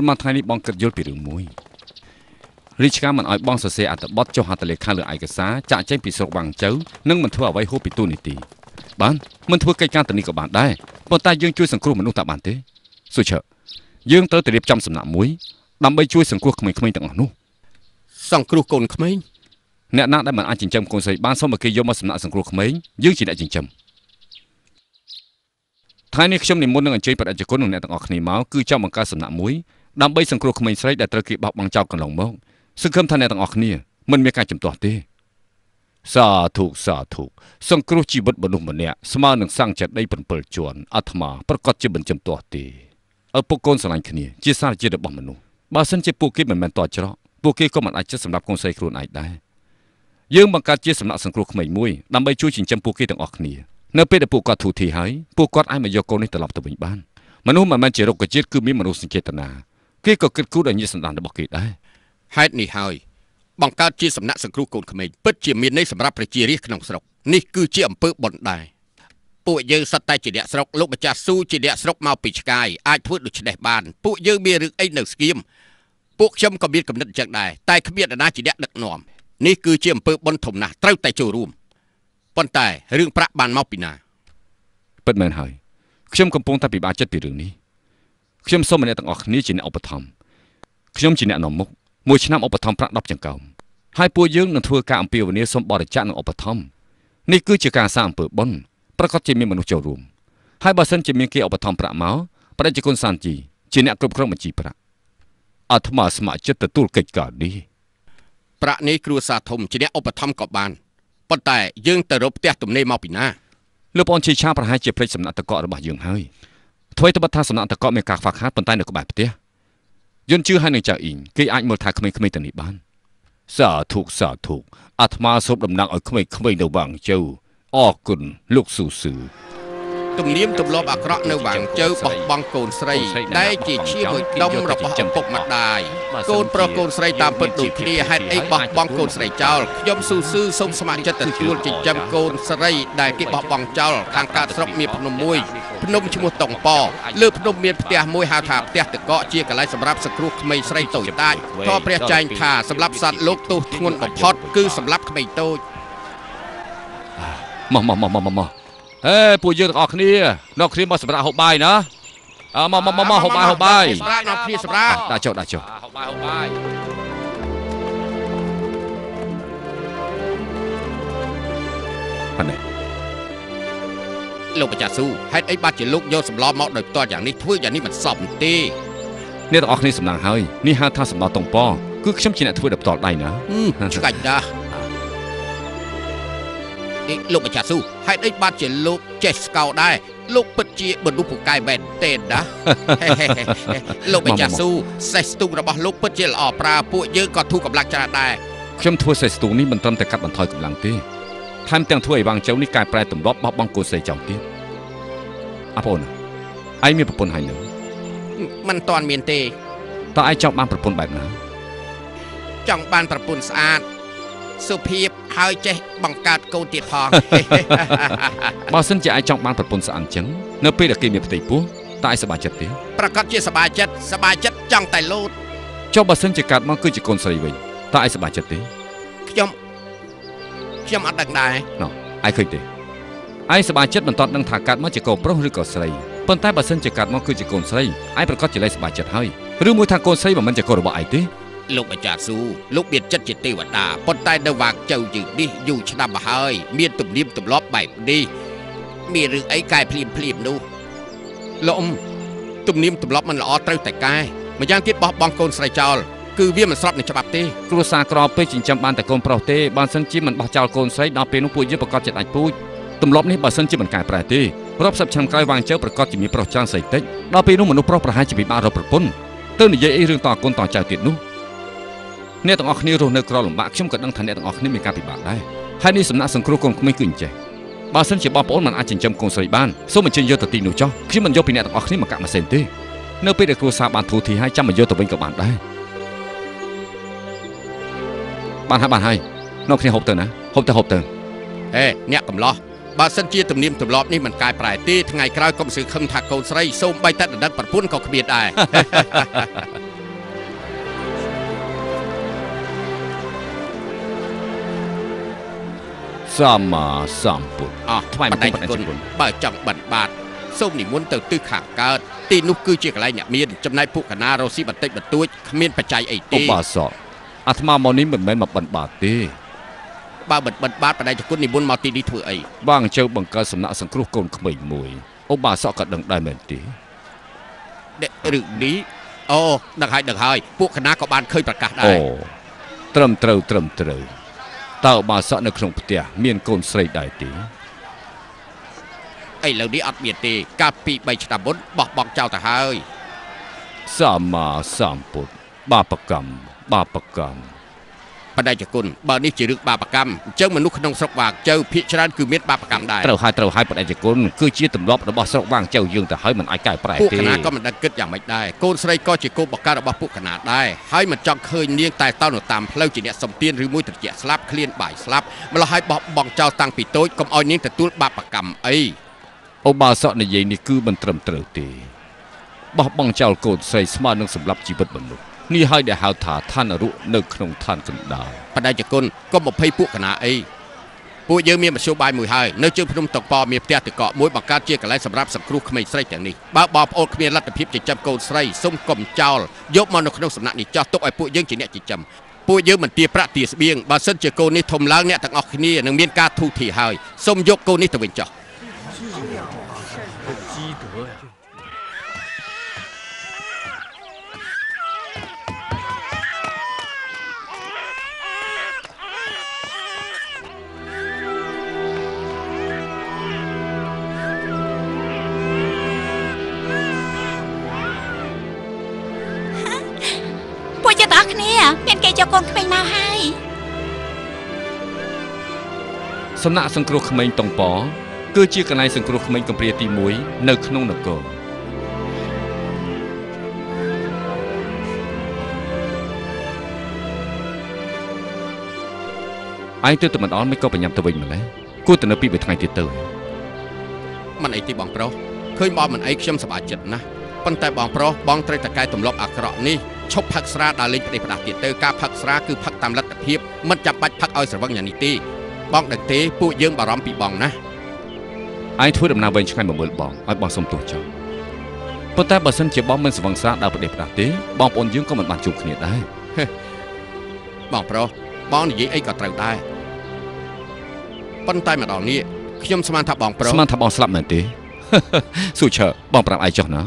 ប៉ុន្មានថ្ងៃនេះបងគិតយល់ពីរឿងមួយរាជការមិនអោយបងសរសេរអត្ថបទចុះហត្ថលេខាលើឯកសារចាក់ចែងពីស្រុកវាងជៅនិងមិនធ្វើអ្វីហួសពីទូនីតិបានមិនធ្វើកិច្ចការទៅនេះក៏បានដែរប៉ុន្តែយើងជួយសង្គ្រោះមនុស្សតាបានទេសុឆើយើងត្រូវតែរៀបចំសំណាក់មួយដើម្បីជួយសង្គ្រោះក្មេងៗទាំងអស់នោះសង្គ្រោះកូនក្មេងអ្នកណាដែលមិនអាចចិញ្ចឹមកូនស្រីបានសូមឲ្យគេយកមកសំណាក់សង្គ្រោះក្មេងយើងជាអ្នកចិញ្ចឹមថ្ងៃនេះខ្ញុំនិមន្តនឹងអញ្ជើញបដិជននិងអ្នកទាំងអស់គ្នាមកគឺចង់បង្កើតសំណាក់មួយ ដើម្បីសង្គ្រោះក្មេងស្រីដែលត្រូវគេបោះបង់ចោលកន្លងមកសង្ឃឹមថាអ្នកទាំងអស់គ្នាមិនមានការជំទាស់ទេសាធុសាធុសង្គ្រោះជីវិតមនុស្សម្នាក់ស្មើនឹងសង្ឃចេតី7ជាន់អាត្មាប្រកាសជាមិនជំទាស់ទេឪពុកកូនស្រឡាញ់គ្នាជាសារជាតិរបស់មនុស្សបើសិនជាពួកគេមិនមែនតច្រកពួកគេក៏មិនអាចចិត្តសម្រាប់កូនស្រីខ្លួនឯងដែរយើងបង្កើតជាសំណាក់សង្គ្រោះក្មេងមួយដើម្បីជួយចិញ្ចឹមពួកគេទាំងអស់គ្នានៅពេលដែលពួកគាត់ធូរធារហើយពួកគាត់អាចមកយកកូននេះត្រឡប់ទៅវិញបានមនុស្សមិនមែនជារុក្ខជាតិគឺមានមនោសញ្ចេតនា គេក៏គិតគូរដល់ញាតិសន្តានរបស់គេដែរហេតុនេះហើយបង្កើតជាសំណាក់សង្គ្រោះកូនក្មេងពិតជាមានន័យសម្រាប់ប្រជារាស្ត្រក្នុងស្រុកនេះគឺជាអំពើបុណ្យដែរពួកយើងសត្វតែជាអ្នកស្រុកលោកម្ចាស់ស៊ូជាអ្នកស្រុកមកពីឆ្កាយអាចធ្វើដូច្នេះបានពួកយើងមានរឿងអីនៅស្គៀមពួកខ្ញុំក៏មានគំនិតអញ្ចឹងដែរតែគ្មាននរណាជាអ្នកដឹកនាំនេះគឺជាអំពើបុណ្យធំណាស់ត្រូវតែចូលរួមប៉ុន្តែរឿងប្រាក់បានមកពីណាពិតមែនហើយខ្ញុំកំពុងតែពិបាកចិត្តពីរឿងនេះ ខ្ញុំសូមអ្នកទាំងអស់គ្នាជាអ្នកឧបត្ថម្ភខ្ញុំជាអ្នកនាំមុខមួយឆ្នាំឧបត្ថម្ភប្រាក់10ចង្កោមហើយពួកយើងនឹងធ្វើការអំពាវនាវសូមបរិច្ចាគនិងឧបត្ថម្ភនេះគឺជាការសាងអំពើបុណ្យប្រកាសជាមានមនុស្សចូលរួមហើយបើសិនជាមានគេឧបត្ថម្ភប្រាក់មកបដិជគុណសានជីជាអ្នកគ្រប់គ្រងបញ្ជីប្រាក់អាត្មាស្ម័គ្រចិត្តទទួលកិច្ចការនេះប្រាក់នេះគ្រួសារធំជាអ្នកឧបត្ថម្ភក៏បានប៉ុន្តែយើងទៅរកផ្ទះទំនេរមកពីណាលោកបងជាឆាប្រហែលជាភ្លេចសំណាក់តកករបស់យើងហើយ អ្វីត្បិតថាសំណាក់តកកមានការខ្វះខាតប៉ុន្តែនៅក្បែរផ្ទះយន្តជឿហើយនឹងចៅអ៊ីងគេអាចមើលថាក្មេងៗទៅនេះបានសាធុសាធុអាត្មាសូមតំណាងឲ្យក្មេងៗនៅវាងជើអរគុណលោកស៊ូស៊ឺ ទំនៀមទម្លាប់អាក្រក់នៅវាងជើបោះបង់កូនស្រី ដែលជាឈាមមួយដុំរបស់ឪពុកម្ដាយកូនប្រុសកូនស្រីតាមពិតដូចគ្នាហេតុអីបោះបង់កូនស្រីចោលខ្ញុំស៊ូស៊ឺសូមស្ម័គ្រចិត្តទទួលចិញ្ចឹមកូនស្រី ដែលគេបោះបង់ចោលខាងកើតស្រុកមានភ្នំមួយភ្នំឈ្មោះតុងប៉លើភ្នំមានផ្ទះមួយហៅថាផ្ទះតកកជាកន្លែងសម្រាប់សង្គ្រោះក្មេងស្រីតូចតាចក៏ព្រះចែងថាសម្រាប់សត្វលោកទោសធ្ងន់បំផុតគឺសម្រាប់ក្មេងតូចមកមកមកមកមក ហេពួកយើងទាំងអស់គ្នានៅគ្នាមកសម្រាប់ហូបបាយណាអើមកមកមកមកហូបបាយហូបបាយសម្រាប់ដល់គ្នាសម្រាប់ដាក់ចុះដាក់ចុះហូបបាយហូបបាយហ្នឹងហើយលោកម្ចាស់ស៊ូហេតុអីបាត់ជាលោកយកសម្លមកដោយផ្ទាល់យ៉ាងនេះធ្វើយ៉ាងនេះមិនសមទេអ្នកទាំងអស់គ្នាសំឡងហើយនេះហៅថាសម្ដៅតុងប៉គឺខ្ញុំជាអ្នកធ្វើដោយផ្ទាល់ដៃណាហឹមឆ្កាច់ណាស់អេ លោកម្ចាស់ស៊ូហេតុអីបាត់ជាលោកចេះស្កោដែរលោកពិតជាមនុស្សពូកែមែនទេណាលោកម្ចាស់ស៊ូសេះស្ទូងរបស់លោកពិតជាល្អប្រើពួកយើងក៏ធូរកម្លាំងច្រើនដែរខ្ញុំធ្វើសេះស្ទូងនេះមិនត្រឹមតែកាត់បន្ថយកម្លាំងទេថែមទាំងធ្វើឲ្យវាងជើនេះកែប្រែទម្លាប់បោះបង់កូនស្រីចោលទៀតអរបងឯងមានប្រពន្ធហើយនៅមិនទាន់មានទេតើឯងចង់បានប្រពន្ធបែបណាចង់បានប្រពន្ធស្អាត សុភាពហើយចេះបង្កើតកូនទៀតផងបើសិនជាអាចចង់បានប្រពន្ធស្អាតអញ្ចឹងនៅពេលដែលគេមានផ្ទៃពោះតើអាចសប្បាយចិត្តទេប្រកាសជាសប្បាយចិត្តសប្បាយចិត្តចង់តែលោតចុះបើសិនជាកើតមកគឺជាកូនស្រីវិញតើអាចសប្បាយចិត្តទេខ្ញុំខ្ញុំអត់ដឹងដែរណោះអាយឃើញទេអាយសប្បាយចិត្តមិនតន់ដឹងថាកើតមកជាកូនប្រុសឬក៏ស្រីប៉ុន្តែបើសិនជាកើតមកគឺជាកូនស្រីអាយប្រកាសជាលែងសប្បាយចិត្តហើយឬមួយថាកូនស្រីមិនមែនជាកូនរបស់អាយទេ លោកអាចារ្យស៊ូលោកមានចិត្តជាទេវតាប៉ុន្តែនៅវាងចៅយើងនេះយូរឆ្នាំមកហើយ មានទំនៀមទម្លាប់បែបនេះមានរឿងអីកែភ្លាមភ្លាមនោះលោកអ៊ំទំនៀមទម្លាប់មិនល្អត្រូវតែកែម្យ៉ាងទៀតបោះបង់កូនស្រីចោលគឺវាមិនស្របនឹងច្បាប់ទេគ្រួសារក្រពេកចិញ្ចឹមបានតែកូនប្រុសទេបើសិនជាមិនបោះចោលកូនស្រីដល់ពេលនោះពួកយើងប្រកាសជាដាច់ពូជទម្លាប់នេះបើសិនជាមិនកែប្រែទេរាប់សិបឆ្នាំក្រោយវាងជើប្រកាសជាមានប្រុសច្រើនស្រីតិចដល់ពេលនោះមនុស្សប្រុសប្រហែលជាពិបាករកប្រពន្ធទៅនិយាយអីរឿងតកូនតចៅទៀតនោះ អ្នកទាំងអស់គ្នារស់នៅក្រលំបាកខ្ញុំក៏ដឹងថាអ្នកទាំងអស់គ្នាមានការពិបាកដែរហើយនេះសំណាក់សង្គ្រោះកូនក្មេងគឺអញ្ចេះបើសិនជាបងប្អូនមិនអាចចិញ្ចឹមកូនស្រីបានសូមអញ្ជើញយកទៅទីនោះចុះខ្ញុំមិនយកពីអ្នកទាំងអស់គ្នាមកកាក់ម៉ាស៊ីនទេនៅពេលដែលគ្រួសារបានធូរធីហើយចាំមកយកទៅវិញក៏បានដែរបានហើយបានហើយនៅគ្នាហូបទៅណាហូបទៅហូបទៅហេអ្នកកំឡោះបើសិនជាទំនៀមទម្លាប់នេះមិនកែប្រែទេថ្ងៃក្រោយកុំសឺខឹមថាកូនស្រីសូមបីតែដណ្ដឹងប្រពន្ធក៏គ្មានដែរ សម្មាសម្ពុទ្ធអស់ថ្វាយបង្គំបដិបដិគុណគុណបើចង់បិណ្ឌបាតសូមនិមន្តទៅទិសខាងកើតទីនោះគឺជាកន្លែងអ្នកមានចំណែកពួកកណារស់ស៊ីបន្តិចបន្តួចគ្មានបច្ច័យអីឧទេបាសកអាត្មាមកនេះមិនមែនមកបិណ្ឌបាតទេបើបិណ្ឌបិណ្ឌបាតបដិគុណនិមន្តមកទីនេះធ្វើអីបាងជើបង្កើតសំណាក់សង្គ្រោះកូនក្មេងមួយឧបាសកក៏ដឹងដែរមែនទេដេរឿងនេះអូដឹងហើយដឹងហើយពួកកណាក៏បានឃើញប្រកាសដែអូរត្រឹមត្រូវត្រឹមត្រូវ តើឧបាសកនៅក្នុងផ្ទះមានកូនស្រីដែរទេឥឡូវនេះអត់មានទេ កាលពី3ឆ្នាំមុនបោះបង់ចោលទៅហើយសម្មាសម្ពុទ្ធបាបកម្មបាបកម្ម បដិគុណបើនេះជារឿងបាបកម្មអញ្ចឹងមនុស្សក្នុងស្រុកវាងជើភាគច្រើនគឺមានបាបកម្មដែរត្រូវហើយត្រូវហើយបដិជគុណគឺជាទម្លាប់របស់ស្រុកវាងចៅយើងទៅហើយមិនអាចកែប្រែពួកទេកណាក៏មិនដឹងគិតយ៉ាងម៉េចដែរកូនស្រីក៏ជាកូនបការបស់ពួកកណាដែរហើយមិនចង់ឃើញនាងតែតោនៅតាមផ្លូវជាអ្នកសំទានឬមួយត្រជាក់ស្លាប់ឃ្លានបាយស្លាប់ម្ល៉េះហើយបោះបង់ចោលតាំងពីតូចកុំឲ្យនាងទទួលបាបកម្មអីឧបាសកនិយាយនេះគឺមិនត្រឹមត្រូវទេបោះបង់ចោលកូនស្រីស្មើនឹងសម្លាប់ជីវិតមនុស្ស នេះហើយដែលហៅថាឋានរុនៅក្នុងឋានកណ្ដាលបដិជគុណកុំ20ពួកកណាអីពួកយើងមានមធ្យោបាយមួយហើយនៅជើងភ្នំតកប៉មានផ្ទះទឹកកកមួយបង្កើតជាកន្លែងសម្រាប់សង្គ្រោះក្មេងស្រីទាំងនេះបើបងប្អូនគ្មានលទ្ធភាពចិញ្ចឹមកូនស្រីសូមកុំចោលយកមកនៅក្នុងសំណាក់នេះចោះទុកឲ្យពួកយើងជាអ្នកចិញ្ចឹមពួកយើងមិនទាប្រាក់ទាស្បៀងបើសិនជាកូននេះធំឡើងអ្នកទាំងអស់គ្នានឹងមានការធូរធារហើយសូមយកកូននេះទៅវិញចោះ យកកូនក្មេងមកហើយសំណាក់សង្គ្រោះក្មេងតុងប៉គឺជាកន្លែងសង្គ្រោះក្មេងកំព្រាទី1នៅក្នុងនគរឯងទៅតែមិនអន់មិនក៏បញ្ញាប់ទៅវិញម្ល៉េះគួរតែនៅពីរបីថ្ងៃទៀតទៅមិនអីទេបងប្រុសឃើញបងមិនអីខ្ញុំសប្បាយចិត្តណាស់ប៉ុន្តែបងប្រុសបងត្រូវតែកែទម្លាប់អាក្រក់នេះ ឈប់ផឹកស្រាដើរលេងផ្ដេសផ្ដាស់ទៀតទៅការផឹកស្រាគឺផឹកតាមលទ្ធភាពមិនចាំបាច់ផឹកឲ្យស្រវឹងយ៉ាងនេះទេបងដឹងទេពួកយើងបារម្ភពីបងណាស់ឯងធ្វើដំណើរវែងឆ្ងាយមកមើលបងឲ្យបងសុំទោសចុះប៉ុន្តែបើសិនជាបងមិនស្វឹងស្រាដើរប្រទេសផ្ដាស់ទេបងប្អូនយើងក៏មិនបានជួបគ្នាដែរបងប្រុសបងនិយាយអីក៏ត្រូវដែរប៉ុន្តែម្ដងនេះខ្ញុំស្មានថាបងប្រុសស្មានថាបងស្លាប់មែនទេសួរឈើបងប្រាប់ឯងចុះណា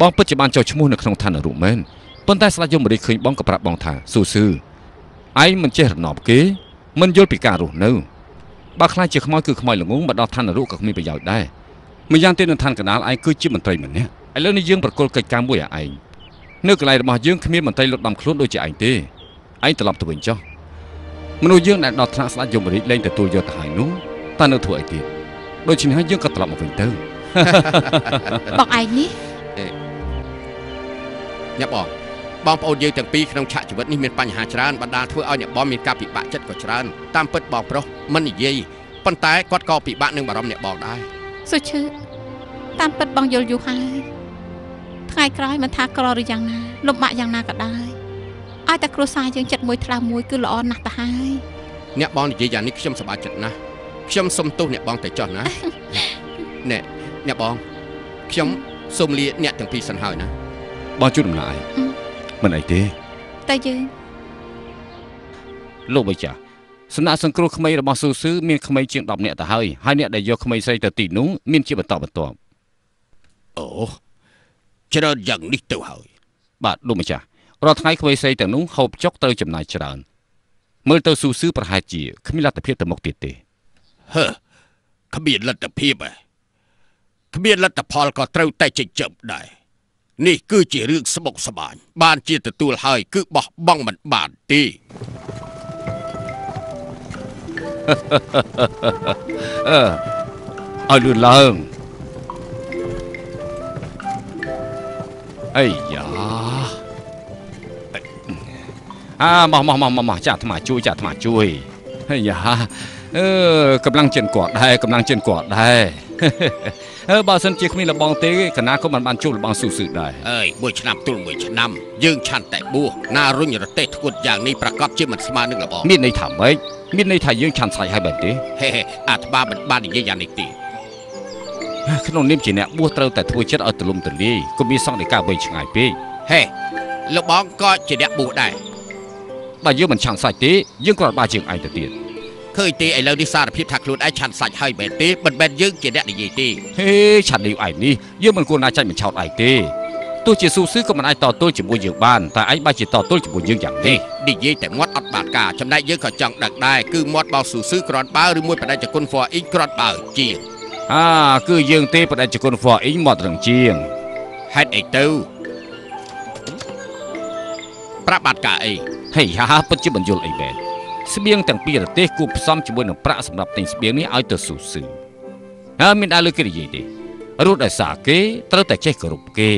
បងពិតជាបានចុះឈ្មោះនៅក្នុងឋាននរុមែន ប៉ុន្តែស្ដេចយមរាជឃើញបងក៏ប្រាប់បងថាស៊ូស៊ឺឯងមិនចេះរណបគេមិនយល់ពីការរស់នៅបើខ្លាចជាខ្មោចគឺខ្មោចល្ងងមកដល់ឋាននរុក៏គ្មានប្រយោជន៍ដែរម្យ៉ាងទៀតនៅឋានកណ្ដាលឯងគឺជាមន្ត្រីម្នាក់ឥឡូវនេះយើងប្រគល់កិច្ចការមួយឲ្យឯងនៅកន្លែងរបស់យើងគ្មានមន្ត្រីលុតដំខ្លួនដូចជាឯងទេឯងត្រឡប់ទៅវិញចុះមនុស្សយើងដែលដល់ថ្នាក់ស្ដេចយមរាជលែងទទួលយកទៅហើយនោះតើនៅធ្វើអីទៀតដូច្នេះហើយយើងក៏ត្រឡប់មកវិញទៅបងឯងនេះញ៉ាំបង បងប្អូនយើងទាំងពីរក្នុងឆាកជីវិតនេះមានបញ្ហាច្រើនបណ្ដាលធ្វើឲ្យអ្នកបងមានការពិបាកចិត្តក៏ច្រើនតាមពិតបងប្រុសមិននិយាយប៉ុន្តែគាត់ក៏ពិបាកនឹងបារម្ភអ្នកបងដែរសុឈឺតាមពិតបងយល់យូរហើយថ្ងៃក្រោយមិនថាក្រឬយ៉ាងណាលំបាកយ៉ាងណាក៏ដោយឲ្យតែគ្រួសារយើងចិត្តមួយថ្លើមមួយគឺល្អណាស់ទៅហើយអ្នកបងនិយាយយ៉ាងនេះខ្ញុំសប្បាយចិត្តណាស់ខ្ញុំសុំទោសអ្នកបងតែចោះណាណែអ្នកបងខ្ញុំសូមលាអ្នកទាំងពីរសិនហើយណាបងជួយដំណើរឯង មិនអីទេតែយើងលោកបិចាសំណាក់សង្គ្រោះក្មេងរបស់ស៊ូស៊ឺមានក្មេងជាង10នាក់ទៅហើយហើយអ្នកដែលយកក្មេងស្រីទៅទីនោះមានជាបន្តបន្ទាប់អូច្រើនយ៉ាងនេះទៅហើយ បាទលោកម្ចាស់រាល់ថ្ងៃក្មេងស្រីទាំងនោះហូបចុកទៅចំណាយច្រើន មើលទៅស៊ូស៊ឺប្រហែលជាគ្មានលទ្ធភាពទៅមុខទៀតទេហឺគ្មានលទ្ធភាពឯងគ្មានលទ្ធផលក៏ត្រូវតែចិញ្ចឹមដែរ នេះគឺជារឿងស្មុគស្មាញបានជាទទួលហើយគឺបោះបង់មិនបានទេអើឲ្យលឿនឡើងអីយ៉ាអាមកមកមកមកមកចាអាត្មាជួយចាអាត្មាជួយអីយ៉ាអឺកម្លាំងចិនគាត់ដែរកម្លាំងចិនគាត់ដែរអឺ បើសិនជាគ្មានលបងទេកណាក៏មិនបានជួបលបងស៊ូស៊ឺដែរអើយមួយឆ្នាំទល់មួយឆ្នាំយើងឆាន់តែបួសណារុញរទេសធ្ងន់យ៉ាងនេះប្រកាសជាមិនស្មើនឹងលបងមានន័យថាម៉េចមានន័យថាយើងឆាន់ស្រេចហើយបែបទេហេហេអាត្មាមិនបាននិយាយយ៉ាងនេះទេក្នុងនាមជាអ្នកបួសត្រូវតែធ្វើចិត្តឲ្យទលំទលាយកុំមានសង្កេតការវែងឆ្ងាយពេកហេលបងក៏ជាអ្នកបួសដែរបើយើងមិនឆាន់សាច់ទេយើងគ្រាន់បើជាងឯងទៅទៀត ឃើញទេឥឡូវនេះសារភាពថាខ្លួនឯងឆាន់សាច់ហើយមែនទេមិនមែនយើងជាអ្នកនិយាយទេហេឆាត់នេះឯងនេះយើងមិនគួរណាចាច់មិនឆោតឯងទេទោះជាស៊ូស៊ឺក៏មិនអាចតទល់ជាមួយយើងបានតែឯងបើជាតទល់ជាមួយយើងយ៉ាងទេនេះនិយាយតែមាត់អត់បានការចំណែកយើងក៏ចង់ដឹងដែរគឺមាត់បោស៊ូស៊ឺក្រាន់បើឬមួយបដិជគុណ for អ៊ីងក្រាន់បើជាអាគឺយើងទេបដិជគុណ for អ៊ីងមករឹងជាងហេតុអីទៅប្រាប់បាត់ការអីហេយ៉ាពិតជាបញ្យល់អីបែប ស្បៀងទាំងពីរប្រទេសគួបផ្សំជាមួយនឹងប្រាក់សម្រាប់ទិញស្បៀងនេះឲ្យទៅស៊ូស៊ឺហើយមានដែរលើគេនិយាយទេរត់ដោយសារគេត្រូវតែចេះគោរពគេ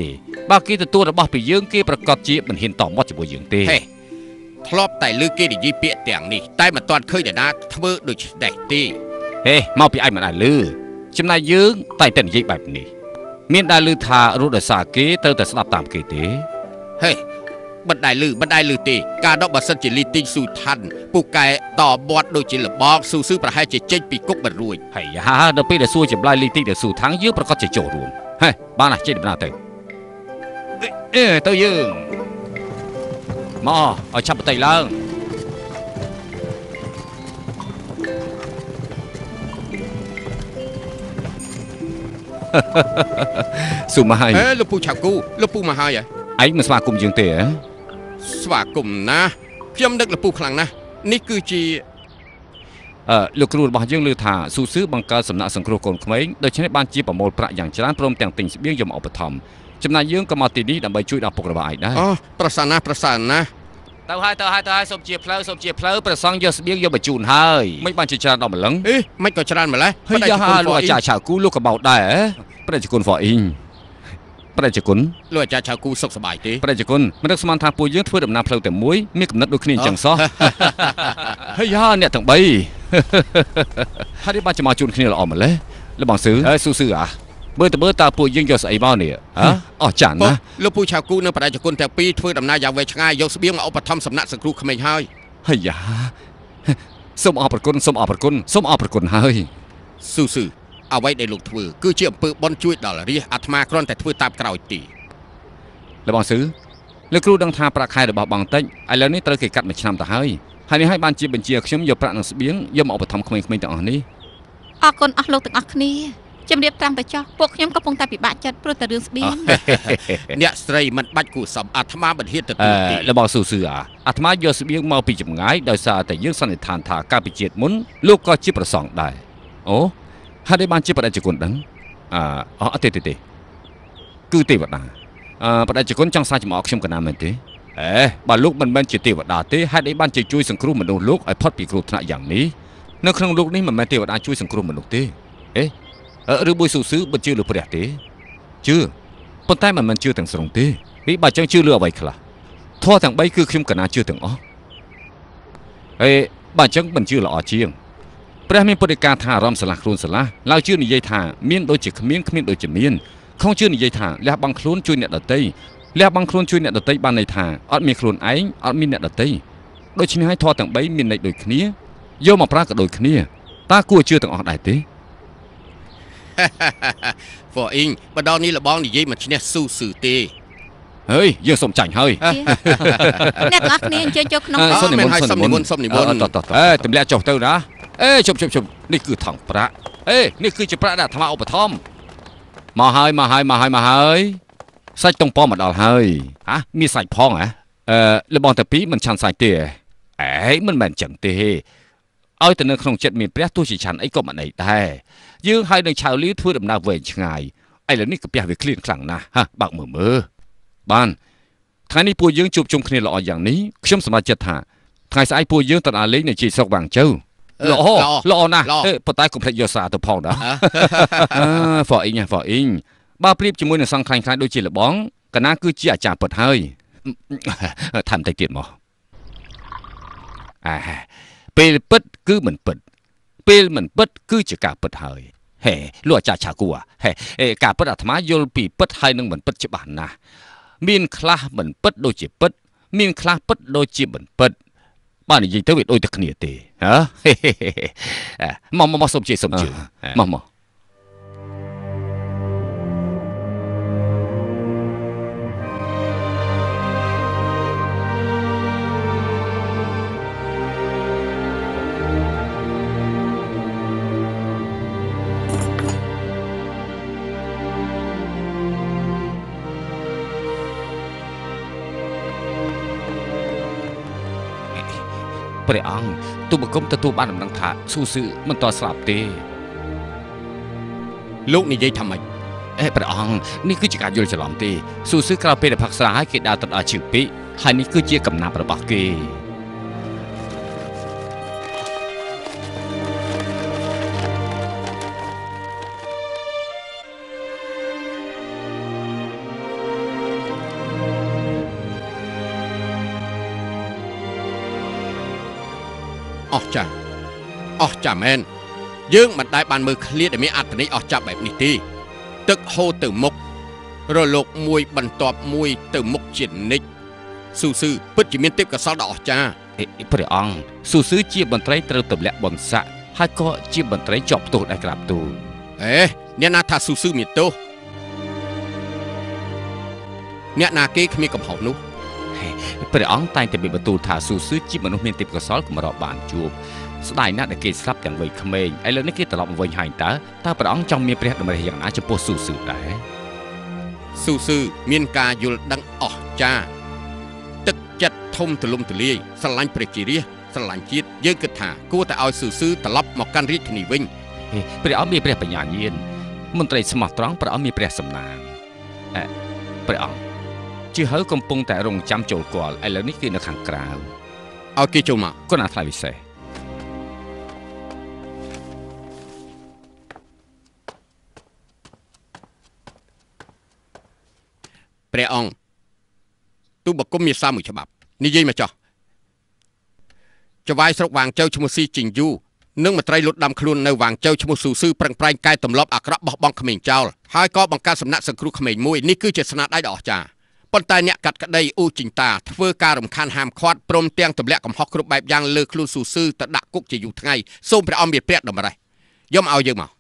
បើគេទទួលរបស់ពីយើងគេប្រកាសជាមិនហ៊ានតមាត់ជាមួយយើងទេហេធ្លាប់តែលើគេនិយាយពាក្យទាំងនេះតែមិនទាន់ឃើញអ្នកណាធ្វើដូចនេះទេហេមកពីឯងមិនដែរលឺចំណែកយើងតែតែនិយាយបែបនេះមានដែរលឺថារត់ដោយសារគេត្រូវតែស្ដាប់តាមគេទេហេ មិនដែលលឺមិនដែលលឺទេការដកបើសិនជាលីទីងស៊ូថាន់ពូកែតមាត់ដូចជាលបងស៊ូស៊ឺប្រហែលជាចេញពីគុកមិនរួចហើយយ៉ាដល់ពេលដែលសួរចម្លើយលីទីទៅស៊ូថាំងយើងប្រកាសជាចូលរួមហេបានណាចេញដំណើរទៅអេអេទៅយើងមកឲ្យឆាប់បន្តិចឡើងស៊ូមកហើយហេលោកពូឆាគូលោកពូមកហើយហ៎ឯងមិនស្វាគមន៍យើងទេហ៎ ស្វាគមន៍ណាខ្ញុំនឹកលោកពូខ្លាំងណាស់នេះគឺជាអឺលោកគ្រូរបស់យើងលើថាស៊ូស៊ឺបង្កើតសំណាក់សង្គ្រោះកូនក្មេងដូច្នេះបានជាប្រមូលប្រាក់យ៉ាងច្រើនព្រមទាំងទិញស្បៀងយកមកឧបត្ថម្ភចំណែកយើងក៏មកទីនេះដើម្បីជួយដល់ពុករបស់ឯងដែរអូប្រសាណាប្រសាណាទៅហើយទៅហើយទៅហើយសូមជាផ្លូវសូមជាផ្លូវព្រះសង្ឃយកស្បៀងយកបញ្ជូនហើយមិនបានជាច្រើនដល់ម្លឹងអេមិនក៏ច្រើនម្ល៉េះហើយយ៉ាហាលោកអាចារ្យឆៅគូលោកក៏បោតដែរហ៎ព្រះជគុណហ្វអ៊ីង ព្រះជគុណលោកអាចារ្យឆៅគូសុខសប្បាយទេព្រះជគុណមិននឹកស្មានថាពួកយើងធ្វើដំណើរផ្លូវតែមួយមានកំណត់ដូចគ្នាអញ្ចឹងសោះហើយយ៉ាអ្នកទាំង3ហើយនេះបានចាំមកជូនគ្នាល្អម្លេះលបងស៊ឺអើស៊ូស៊ឺអាមើលទៅមើលតើពួកយើងយកស្អីមកនេះហ៎អស់ចានបងណាលោកពូឆៅគូនៅបដិជគុណទាំងពីរធ្វើដំណើរយ៉ាងវែងឆ្ងាយយកស្បៀងមកឧបត្ថម្ភសំណាក់សង្គ្រោះក្មេងហើយហើយយ៉ាសូមអរព្រគុណសូមអរព្រគុណសូមអរព្រគុណហើយស៊ូស៊ឺ អ្វីដែលលោកធ្វើគឺជាអំពើបន់ជួយដល់រាជអាត្មាគ្រាន់តែធ្វើតាមក្រោយទេលបងស៊ឺលោកគ្រូដឹងថាប្រាក់ខែរបស់បងតិចឥឡូវនេះត្រូវគេកាត់មួយឆ្នាំទៅហើយហើយនេះហើយបានជាបញ្ជាខ្ញុំយកប្រាក់នឹងស្បៀងយកមកឧបត្ថម្ភក្មេងៗទាំងអស់នេះអរគុណអស់លោកទាំងអស់គ្នាជំរាបត្រង់ទៅចោះពួកខ្ញុំកំពុងតែពិបាកចិត្តព្រោះតែរឿងស្បៀងអ្នកស្រីមិនបាច់គួសមអាត្មាមិនហ៊ានអឺទទួលទេរបស់ស៊ូស៊ឺអាអាត្មាយកស្បៀងមកពីចម្ងាយដោយសារតែយើងសន្និដ្ឋានថាកាលពីជាតិមុនលោកក៏ជាប្រសងដែរអូ ហើយដែលបានជាបដិជគុណដឹងអឺអត់ទេទេទេគឺទេវតាអឺបដិជគុណចង់សាច់ចំអកខ្ញុំកណាមែនទេអេបើលោកមិនមែនជាទេវតាទេហេតុអីបានជាជួយសង្គ្រោះមនុស្សលោកឲ្យផុតពីគ្រោះថ្នាក់យ៉ាងនេះនៅក្នុងលោកនេះមិនមែនទេវតាជួយសង្គ្រោះមនុស្សទេអេអឺឬមួយស៊ូស៊ឺមិនជឿលើព្រះទេជឿប៉ុន្តែមិនមែនជឿទាំងស្រុងទេពីបើចឹងជឿលើអ្វីខ្លះធម៌ទាំង3គឺខ្ញុំកណាជឿទាំងអស់អេបើអញ្ចឹងមិនជឿល្អជាង ព្រះមានពុទ្ធិកាថាអារម្មណ៍ស្រឡះខ្លួនស្រឡះឡើយជឿនិយាយថាមានដូចជាគ្មានគ្មានដូចជាមានខំជឿនិយាយថាលះបង់ខ្លួនជួយអ្នកដតីលះបង់ខ្លួនជួយអ្នកដតីបានន័យថាអត់មានខ្លួនឯងអត់មានអ្នកដតីដូច្នេះហើយធម៌ទាំង3មានន័យដូចគ្នាយកមកប្រើក៏ដូចគ្នាតើគួរជឿទាំងអស់ដែរទេហហ្វអ៊ីងបដនេះលបងនិយាយមកឈ្នះស៊ូស៊ឺទេ ហើយយើងសុំចាញ់ហើយអ្នកទាំងអស់គ្នាអញ្ជើញចូលក្នុងអើអសុំនិមន្តឲ្យសុំនិមន្តសុំនិមន្តអឺតោះតោះតោះអេទម្លាក់ចុះទៅណាអេជប់ជប់ជប់នេះគឺថងប្រាក់អេនេះគឺជាប្រាក់ដែលអាត្មាឧបត្ថម្ភមកហើយមកហើយមកហើយមកហើយសាច់តុងប៉មកដល់ហើយហ៎មានសាច់ផងហ៎អឺលបងតាពីរមិនឆាន់សាច់ទេអេមិនមែនចឹងទេឲ្យទៅនៅក្នុងចិត្តមានព្រះទោះជាឆាន់អីក៏មិនអីដែរយើងហើយនឹងឆៅលីធ្វើដំណើរវែងឆ្ងាយឥឡូវនេះកាពះវាឃ្លានខ្លាំងណាស់ហ៎បើកមើលមើល បានថ្ងៃនេះពួកយើងជួបជុំគ្នាល្អយ៉ាងនេះខ្ញុំសម្រេចចិត្តថាថ្ងៃស្អែកពួកយើងទៅដើរលេងនៅជ័យស្រុកវាងជូវអឺល្អល្អល្អណាស់ល្អអេប៉ុន្តែកុំភ្លេចយកសារទៅផងណាអើអឺហ្វអ៊ីងហ្វអ៊ីងបើប្រៀបជាមួយនឹងសង្ឃខ្លាញ់ខ្លាញ់ដូចជាលបងកណាគឺជាអាចារ្យពិតហើយថែមតិចទៀតមកអាពេលពិតគឺមិនពិត ពេលមិនពិត គឺជាការពិតហើយហេលោកអាចារ្យឆាគូហេអេការពិតអាត្មាយល់ពីពិតហើយនឹងមិនពិតច្បាស់ណាស់ មានខ្លះមិនពិតដូចជាពិត មានខ្លះពិតដូចជាមិនពិតបើនិយាយទៅវាដូចតែគ្នាទេហ៎មកមកមកសុំជឿសុំជឿមកមក ព្រះអង្គទូបង្គំទទួលបានដំណឹងថាស៊ូស៊ឺមិនតស្លាប់ទេលោកនិយាយថាម៉េចអេព្រះអង្គនេះគឺជាការយល់ច្រឡំទេស៊ូស៊ឺក្រោយពេលដែលផឹកស្រាហើយគេដើរទៅដល់ជើងពេកហើយនេះគឺជាកំណាប់របស់គេ អស់ចាមែនយើងមិនដែលបានមើលឃ្លាដែលមានអត្ថន័យអស់ចាបែបនេះទេទឹកហូរទៅមុខរលកមួយបន្ទាប់មួយទៅមុខជានិច្ចស៊ូស៊ឺពិតជាមានទេពកោសលដ៏អស្ចារ្យអេព្រះអង្គស៊ូស៊ឺជាមន្ត្រីត្រូវទម្លាក់បនស័កហើយក៏ជាមន្ត្រីជាប់ទោសដែរក្រាបទូលអេអ្នកណាថាស៊ូស៊ឺមានទោសអ្នកណាគេគ្មានកំហុសនោះព្រះអង្គតែងតែមានបន្ទូលថាស៊ូស៊ឺជាមនុស្សមានទេពកោសលកម្របានជួប ស្ដាយណាស់ដែលគេស្លាប់ទាំងវ័យក្មេងឥឡូវនេះគេត្រឡប់មកវិញហើយតើតើព្រះអង្គចង់មានព្រះតម្រិះយ៉ាងណាចំពោះស៊ូស៊ឺដែរស៊ូស៊ឺមានការយល់ដឹងអស្ចារ្យទឹកចិត្តធំទូលំទូលាយស្រឡាញ់ព្រះជារាជស្រឡាញ់ជាតិយើងគិតថាគួរតែឲ្យស៊ូស៊ឺត្រឡប់មកកាន់រាជធានីវិញហេព្រះអង្គមានព្រះបញ្ញាញាណមន្ត្រីស្មោះត្រង់ព្រះអង្គមានព្រះសំណាងអេព្រះអង្គជឿហើយកំពុងតែរងចាំចូលគាល់ឥឡូវនេះគឺនៅខាងក្រៅឲ្យគេចូលមកគុណអាថ្លៃពិសេស ព្រះអង្គទូបង្គំមានសារមួយច្បាប់និយាយមកចោះចវាយស្រុកវាងជើឈ្មោះស៊ីជីងយូនិងមន្ត្រីលុតដាំខ្លួននៅវាងជើឈ្មោះស៊ូស៊ឺប្រឹងប្រែងកែតម្លប់អាក្រក់បោះបង់ក្មេងចោលហើយក៏បង្កើតសំណាក់សង្គ្រោះក្មេងមួយនេះគឺជាស្នាដៃដ៏អស្ចារ្យប៉ុន្តែអ្នកកាត់ក្តីអ៊ូជីងតាធ្វើការរំខានហាមឃាត់ព្រមទាំងទម្លាក់កំហុសគ្រប់បែបយ៉ាងលើខ្លួនស៊ូស៊ឺទៅដាក់គុកជាយូរថ្ងៃសូមព្រះអង្គមានព្រះតម្រេះយកមកឲ្យយើងមក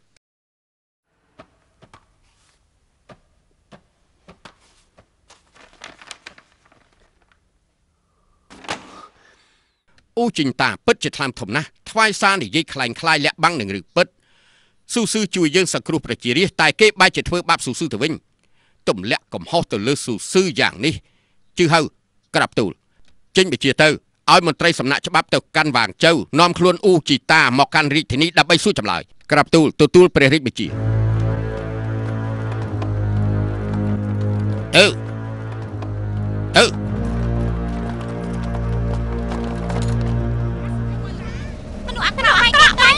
អ៊ូជីងតាពិតជាថ្លើមធំណាស់ថ្វាយសារនិយាយខ្លែងខ្លាយលាក់បាំងនឹងរឿងពិតស៊ូស៊ឺជួយយើងសង្គ្រោះប្រជារាស្ត្រតែគេបែរជាធ្វើបាបស៊ូស៊ឺទៅវិញទម្លាក់កំហុសទៅលើស៊ូស៊ឺយ៉ាងនេះជឿហៅក្រាបទូលចេញបញ្ជាទៅឲ្យមន្ត្រីសំណាក់ច្បាប់ទៅកាន់វាងជើនាំខ្លួនអ៊ូជីតាមកកាន់រាជធានីដើម្បីសួរចម្លើយក្រាបទូលទទួលព្រះរាជបញ្ជាទៅទៅ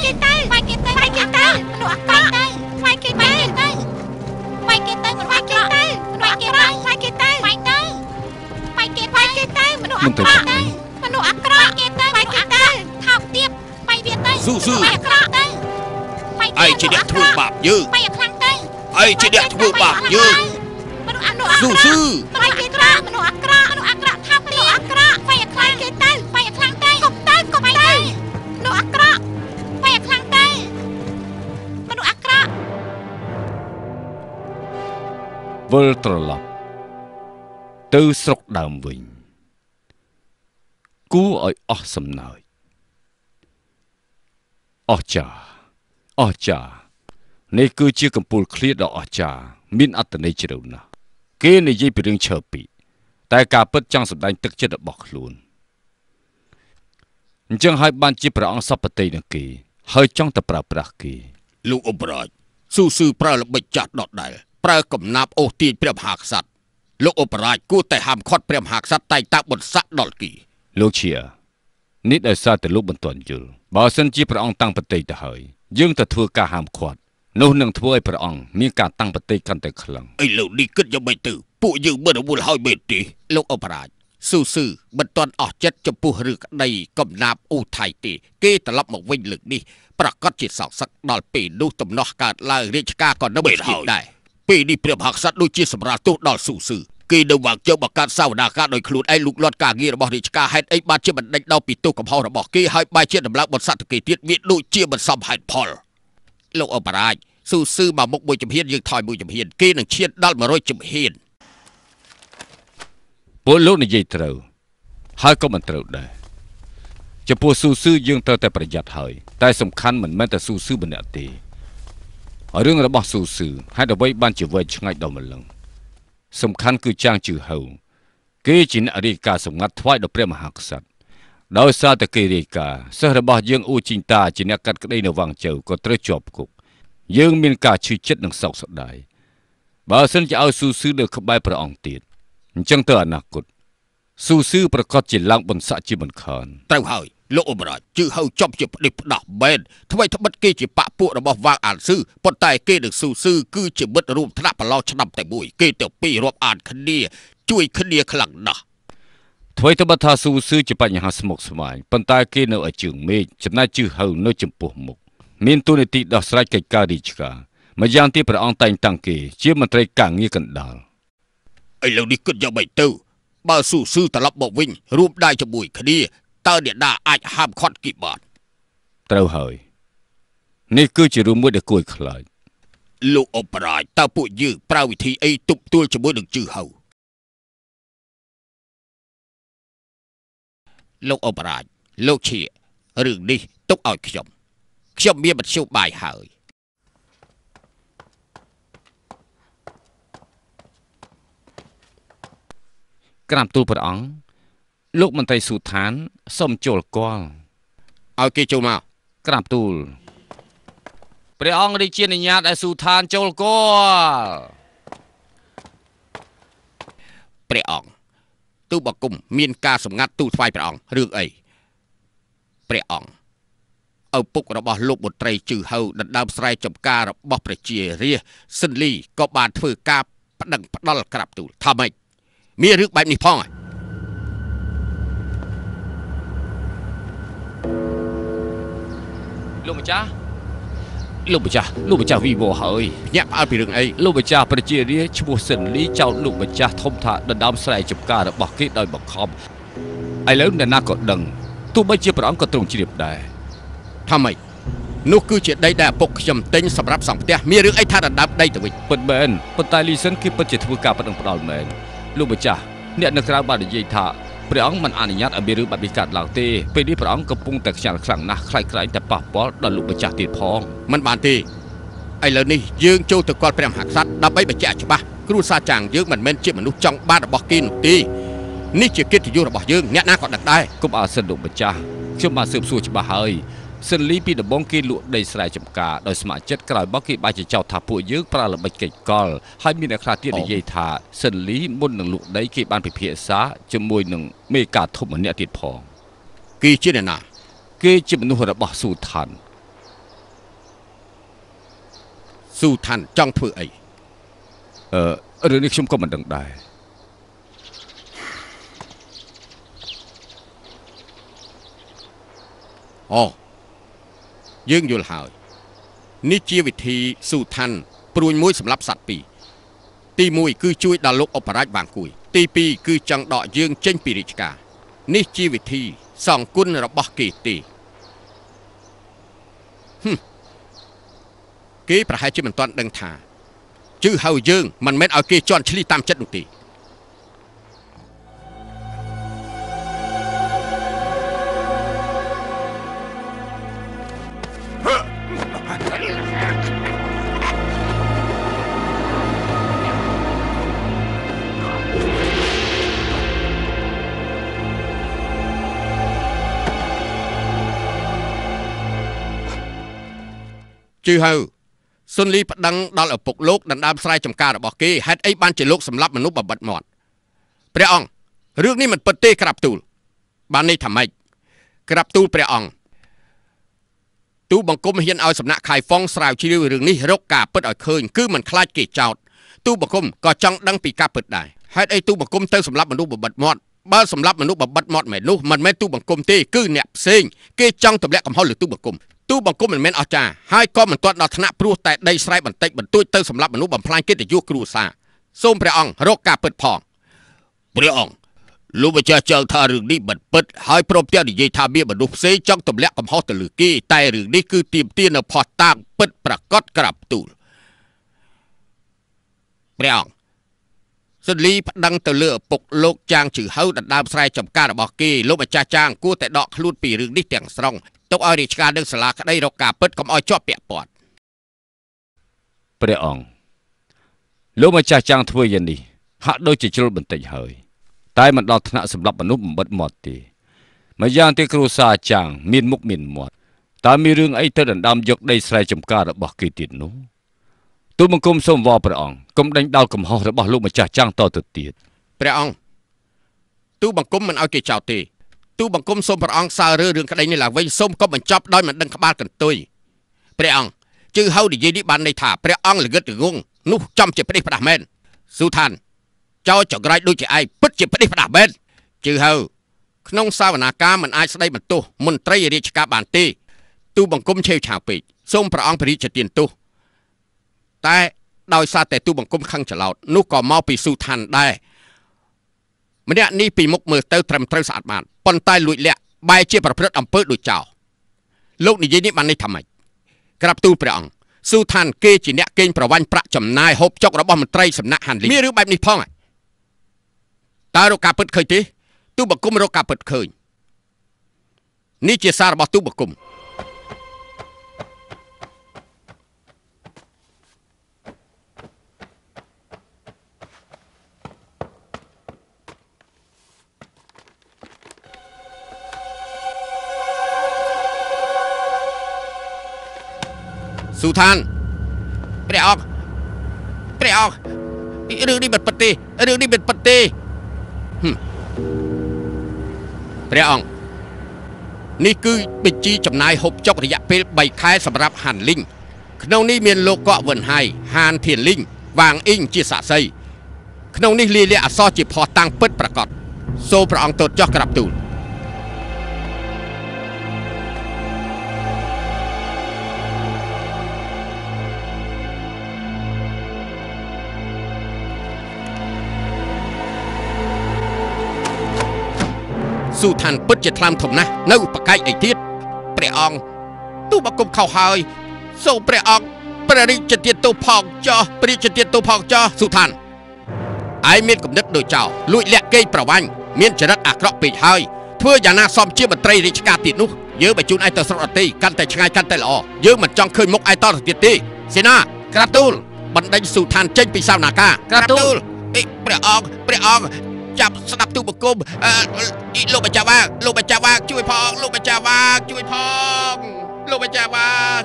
គេទៅវាយគេទៅវាយគេទៅវាយគេទៅមនុស្សអាក្រក់ទៅវាយគេទៅវាយគេទៅមនុស្សអាក្រក់ទៅមនុស្សអាក្រក់វាយគេទៅវាយទៅវាយគេវាយគេទៅមនុស្សអាក្រក់ទៅមនុស្សអាក្រក់គេទៅវាយគេទៅថោកទៀតវាយវាទៅស៊ូស៊ូវាយអាក្រក់ទៅវាយឯងជាអ្នកធ្វើបាបយើងវាយអាខ្លាំងទៅឯងជាអ្នកធ្វើបាបយើងមនុស្សអាមនុស្សអាស៊ូក្រក់ស៊ឺវាយគេទៅមនុស្សអាក្រក់មនុស្សអាក្រក់ថោក វិលត្រឡប់ ទៅស្រុកដើមវិញ គួរឲ្យអស់សំណើចអស្ចារ្យអស្ចារ្យនេះគឺជាកំពូលឃ្លាដ៏អស្ចារ្យមានអត្ថន័យជ្រៅណាស់គេនិយាយពីរឿងឈើពីរតែការពិតចង់សម្ដែងទឹកចិត្តរបស់ខ្លួនអញ្ចឹងហើយបានជាព្រះអង្គសពតិនឹងគេហើយចង់តែប្រើប្រាស់គេលោកអបរាជស៊ូស៊ឺប្រើល្បិចចាស់ដដែល ប្រើកំណាប់អូសទាញព្រះមហាក្សត្រលោកអបរាជគួរតែហាមឃាត់ព្រះមហាក្សត្រតែងតាបុត្រស័ក្តិដល់គីលោកជានេះដោយសារតែលោកមិនទាន់យល់បើសិនជាព្រះអង្គតាំងប្រតិទៅហើយយើងទៅធ្វើការហាមឃាត់នោះនឹងធ្វើឲ្យព្រះអង្គមានការតាំងប្រតិកាន់តែខ្លាំងអីលោកនេះគិតយ៉ាងម៉េចទៅពួកយើងមិនរវល់ហើយមែនទេលោកអបរាជស៊ូស៊ឺមិនទាន់អស់ចិត្តចំពោះឬក្តីកំណាប់អូថៃទេគេត្រឡប់មកវិញលើកនេះប្រកាសជាសោកសឹកដល់ពេលនោះទំនាស់កើតឡើងរាជការក៏នៅមិនទៀតដែរ ពេលនេះព្រះមហាក្សត្រដូចជាសម្រាប់ទោសដល់ស៊ូស៊ឺគេនៅវាងជើបកាត់សាវនាការដោយខ្លួនឯងលូកលាត់ការងាររបស់រាជការហេតុអីបានជាបណ្ដេញដល់ពីទោសកំហុសរបស់គេហើយបែរជាដំឡើងបនសត្វគេទៀតវាដូចជាមិនសមហេតុផលលោកអបរាជស៊ូស៊ឺមកមុខមួយជំហានយើងថយមួយជំហានគេនឹងឈានដល់100ជំហានពួកលោកនិយាយត្រូវហើយក៏មិនត្រូវដែរចំពោះស៊ូស៊ឺយើងត្រូវតែប្រយ័ត្នហើយតែសំខាន់មិនមែនតែស៊ូស៊ឺម្នាក់ទេ រឿងរបស់ស៊ូស៊ឺហេតុអ្វីបានជាវែងឆ្ងាយដល់ម្លឹងសំខាន់គឺចាងជឺហៅគេជាអ្នករាជការសម្ងាត់ថ្វាយដល់ព្រះមហាក្សត្រដោយសារតែគេរាជការសិស្សរបស់យើងអ៊ូជីងតាជាអ្នកកាត់ក្តីនៅវាងជើក៏ត្រូវជាប់គុកយើងមានការឈឺចិត្តនិងសោកស្ដាយបើសិនជាឲ្យស៊ូស៊ឺនៅក្បែរព្រះអង្គទៀតអញ្ចឹងទៅអនាគតស៊ូស៊ឺប្រកាសជាឡើងបន្សាក់ជាមិនខានត្រូវហើយ លោកអមរាជជឺហៅចប់ជាផ្ដេសផ្ដាស់មែនថ្មីត្បិតគេជាបាក់ពួករបស់វាងអានស៊ឺប៉ុន្តែគេនឹងស៊ូស៊ឺគឺជាមិត្តរួមថ្នាក់ប្រឡោឆ្នាំតែមួយគេទៅពីររាប់អានគ្នាជួយគ្នាខ្លាំងណាស់អ្វីទៅបើថាស៊ូស៊ឺជាបញ្ហាស្មុគស្មាញប៉ុន្តែគេនៅឲ្យជើងមេឃចំណែកជឺហៅនៅចំពោះមុខមានទូនាទីដោះស្រាយកិច្ចការរាជការម្យ៉ាងទៀតព្រះអង្គតែងតាំងគេជាមន្ត្រីការងារកណ្ដាលឥឡូវនេះគិតយ៉ាងម៉េចទៅបើស៊ូស៊ឺត្រឡប់មកវិញរួមដៃជាមួយគ្នា តើអ្នកណាអាចហាមឃាត់គីបានត្រូវហើយនេះគឺជារឿងមួយដែលគួរឲ្យខ្លាចលោកអបរាជតើពួកយើងប្រើវិធីអីទប់ទួលជាមួយនឹងជឺហៅលោកអបរាជលោកជារឿងនេះទុកឲ្យខ្ញុំខ្ញុំមានមធ្យោបាយហើយក្រាបទូលព្រះអង្គ លោកមន្ត្រីស៊ូឋានសូមចូលគាល់ឲ្យគេចូលមកក្រាបទូលព្រះអង្គរាជានុញ្ញាតឲ្យស៊ូឋានចូលគាល់ព្រះអង្គទូបង្គំមានការសម្ងាត់ទូថ្វាយព្រះអង្គរឿងអីព្រះអង្គឪពុករបស់លោកមន្ត្រីជឺហៅដណ្ដើមស្រែចម្ការរបស់ប្រជារាស្ត្រសិនលីក៏បានធ្វើការប្តឹងផ្ដាល់ក្រាបទូលថាម៉េចមានរឿងបែបនេះផងហ៎ លោកម្ចាស់លោកម្ចាស់លោកម្ចាស់វីវហើយភ្ញាក់ផ្អើលពីរឿងអីលោកម្ចាស់ប្រជារាស្ត្រឈ្មោះសិនលីចោទលោកម្ចាស់ធំថាដណ្ដើមស្រែចម្ការរបស់គេដោយបង្ខំឥឡូវអ្នកណាក៏ដឹងទោះបីជាព្រះអង្គក៏ទ្រង់ជ្រាបដែរថាម៉េចនោះគឺជាដីដែលឪពុកខ្ញុំទិញសម្រាប់សង់ផ្ទះមានរឿងអីថាដណ្ដើមដីទៅវិញពិតមែនប៉ុន្តែលីសិនគេពិតជាធ្វើការប្តឹងផ្ដាល់មែនលោកម្ចាស់អ្នកនៅក្រៅបាននិយាយថា ព្រះអង្គមិនអនុញ្ញាតឲ្យមានរឿងបែបនេះកើតឡើងទេពេលនេះព្រះអង្គកំពុងតែខ្ញាល់ខ្លាំងណាស់ខ្លាចខ្លាចតែប៉ះពាល់ដល់លោកម្ចាស់ទៀតផងមិនបានទេឥឡូវនេះយើងចូលទៅគាល់ព្រះមហាក្សត្រដើម្បីបញ្ជាក់ច្បាស់គ្រួសារចាងយើងមិនមែនជាមនុស្សចង់បានរបស់គេនោះទេនេះជាកិត្តិយសរបស់យើងអ្នកណាក៏ដឹងដែរគុំអើសិនលោកម្ចាស់ខ្ញុំបានស៊ើបសួរច្បាស់ហើយ សិនលីពីដំបងគេលក់ដីស្រែចម្ការដោយស្ម័គ្រចិត្តក្រោយមកគេបាច់ចោទថាពួកយើងប្រើល្បិចកិច្ចកលហើយមានអ្នកខ្លះទៀតនិយាយថាសិនលីមុននឹងលក់ដីគេបានពិភាក្សាជាមួយនឹងមេការធំម្នាក់ទៀតផងគេជាអ្នកណា គេជាមនុស្សរបស់ស៊ូឋានស៊ូឋានចង់ធ្វើអីអឺរឿងនេះខ្ញុំក៏មិនដឹងដែរអូ យើងយល់ហើយនេះជាវិធីស៊ូឋានព្រួញមួយសម្រាប់សត្វពីរទី1គឺជួយដល់លោកអបរាជបាងគួយ ទី2គឺចង់ដកយើងចេញពីរាជការនេះជាវិធីសងគុណរបស់គេទេហឹមគេប្រហែលជាមិនទាន់ដឹងថាជឺហៅយើងមិនមែនឲ្យគេជន់ឈ្លីតាមចិត្តនោះទេ ជឺហៅសុនលីប្តឹងដល់ឪពុកលោកដណ្ដើមស្រែចម្ការរបស់គេហេតុអីបានជាលោកសម្លាប់មនុស្សបបិទមាត់ព្រះអង្គរឿងនេះមិនពិតទេក្រាបទូល បាននេះថាម៉េចក្រាបទូលព្រះអង្គទូបង្គំហ៊ានឲ្យសំណាក់ខៃហ្វុងស្រាវជ្រាវរឿងនេះរកការពិតឲ្យឃើញគឺមិនខ្លាចគេចោទទូបង្គំក៏ចង់ដឹងពីការពិតដែរហេតុអីទូបង្គំទៅសម្លាប់មនុស្សបបិទមាត់បើសម្លាប់មនុស្សបបិទមាត់មែននោះមិនមែនទូបង្គំទេគឺអ្នកផ្សេងគេចង់ទម្លាក់កំហុសលើទូបង្គំ ទូបង្គំមិនមែនអស្ចារ្យហើយក៏មិនទាន់ដល់ថ្នាក់ព្រោះតែដីស្រែបន្តិចបន្តួចទៅសម្លាប់មនុស្សបំផ្លាញកិត្តិយសគ្រួសារសូមព្រះអង្គរកការពិតផងព្រះអង្គលោកម្ចាស់ចង់ថារឿងនេះមិនពិតហើយព្រមទាំងនិយាយថាមានមនុស្សផ្សេងចង់ទម្លាក់កំហុសទៅលើគេតែរឿងនេះគឺទាមទារនៅផុសតាងពិតប្រកបក្រាបទូលព្រះអង្គសិនលីប្តឹងទៅលើឪពុកលោកចាងជឺហៅដណ្ដើមស្រែចម្ការរបស់គេលោកម្ចាស់ចាងគួរតែដកខ្លួនពីរឿងនេះទាំងស្រុង ទុកឲ្យរាជការនឹងសាលាក្តីរកការពិតកុំឲ្យជាប់ពាក់ព័ន្ធព្រះអង្គលោកម្ចាស់ចាំងធ្វើយ៉ាងនេះហាក់ដូចជាជ្រុលបន្តិចហើយ តែមិនដល់ថ្នាក់សម្រាប់មនុស្សបំបិតមាត់ទេម្យ៉ាងទៀតគ្រូសាចាំងមានមុខមានមាត់តើមានរឿងអីទៅដណ្ដើមយកដីស្រែចម្ការរបស់គេទៀតនោះទូលបង្គំសូមវល់ព្រះអង្គកុំដេញដោលកំហុសរបស់លោកម្ចាស់ចាំងតទៅទៀតព្រះអង្គទូបង្គំមិនឲ្យគេចោទទេ ទូបង្គំសូមព្រះអង្គសើរើរឿងក្តីនេះឡើងវិញសូមកុំបញ្ចប់ដោយមិនដឹងក្បាលកន្ទុយព្រះអង្គជឺហៅនិយាយនេះបានន័យថាព្រះអង្គល្ងិតល្ងងនោះចំជាផ្ដេសផ្ដាស់មែនស៊ូថានចោលចង្រៃដូចជាឯងពិតជាផ្ដេសផ្ដាស់មែនជឺហៅក្នុងសាវនាការមិនអាចស្ដីបន្ទោសមន្ត្រីរាជការបានទេទូបង្គំឆេវឆាវពេកសូមព្រះអង្គព្រះរាជទានទោសតែដោយសារតែទូបង្គំខឹងច្រឡោតនោះក៏មកពីស៊ូថានដែរ ម្នាក់នេះពីមុខមើលទៅត្រឹមត្រូវស្អាតបានប៉ុន្តែលួចលាក់បែរជាប្រព្រឹត្តអំពើដូចចោលលោកនិយាយនេះបាននេះថាម៉េចក្រាបទូលព្រះអង្គស៊ូថានគេជាអ្នកកេងប្រវាញ់ប្រាក់ចំណាយហូបចុករបស់មន្ត្រីសំណាក់ហាន់លីមានរឿងបែបនេះផងហ៎តើរកការពិតឃើញទេទូបង្គំរកការពិតឃើញនេះជាសាររបស់ទូបង្គំ ស៊ូថានព្រះអង្គព្រះអង្គរឿងនេះមិនពិតទេរឿងនេះមិនពិតទេហឹមព្រះអង្គនេះគឺបញ្ជីចំណាយហូបចុករយៈពេល3ខែសម្រាប់ហានលីងក្នុងនេះមានលោកកក់វិនហៃហានធានលីងវាងអ៊ីងជាសាក្សីក្នុងនេះលាលាអសរជាភ័ស្តុតាងពិតប្រកបសូមព្រះអង្គទតចោះក្រាបទូល ស៊ូថានពិតជាថ្លើមធំណាស់នៅបកាយអីទៀតព្រះអង្គទូបង្គំខុសហើយសូមព្រះអង្គព្រះរាជទានទោសផងចោះព្រះរាជទានទោសផងចោះស៊ូថានឯងមានគំនិតដូចចោលលួចលាក់គេងប្រវាញ់មានចរិតអាក្រក់ពេកហើយធ្វើយ៉ាងណាសមជាមន្ត្រីរាជការទៀតនោះយើងបញ្ជូនឯងទៅស្រុកអតីកាន់តែឆ្ងាយកាន់តែល្អយើងមិនចង់ឃើញមុខឯងតទៅទៀតទេសេនាក្រាបទូលបណ្ដេញស៊ូថានចេញពីសាវនាការក្រាបទូលអេព្រះអង្គព្រះអង្គ ចាប់ស្ដាប់ទូបង្គំអឺអ៊ីលោកម្ចាស់វាងលោកម្ចាស់វាងជួយផងលោកម្ចាស់វាងជួយផងលោកម្ចាស់វាង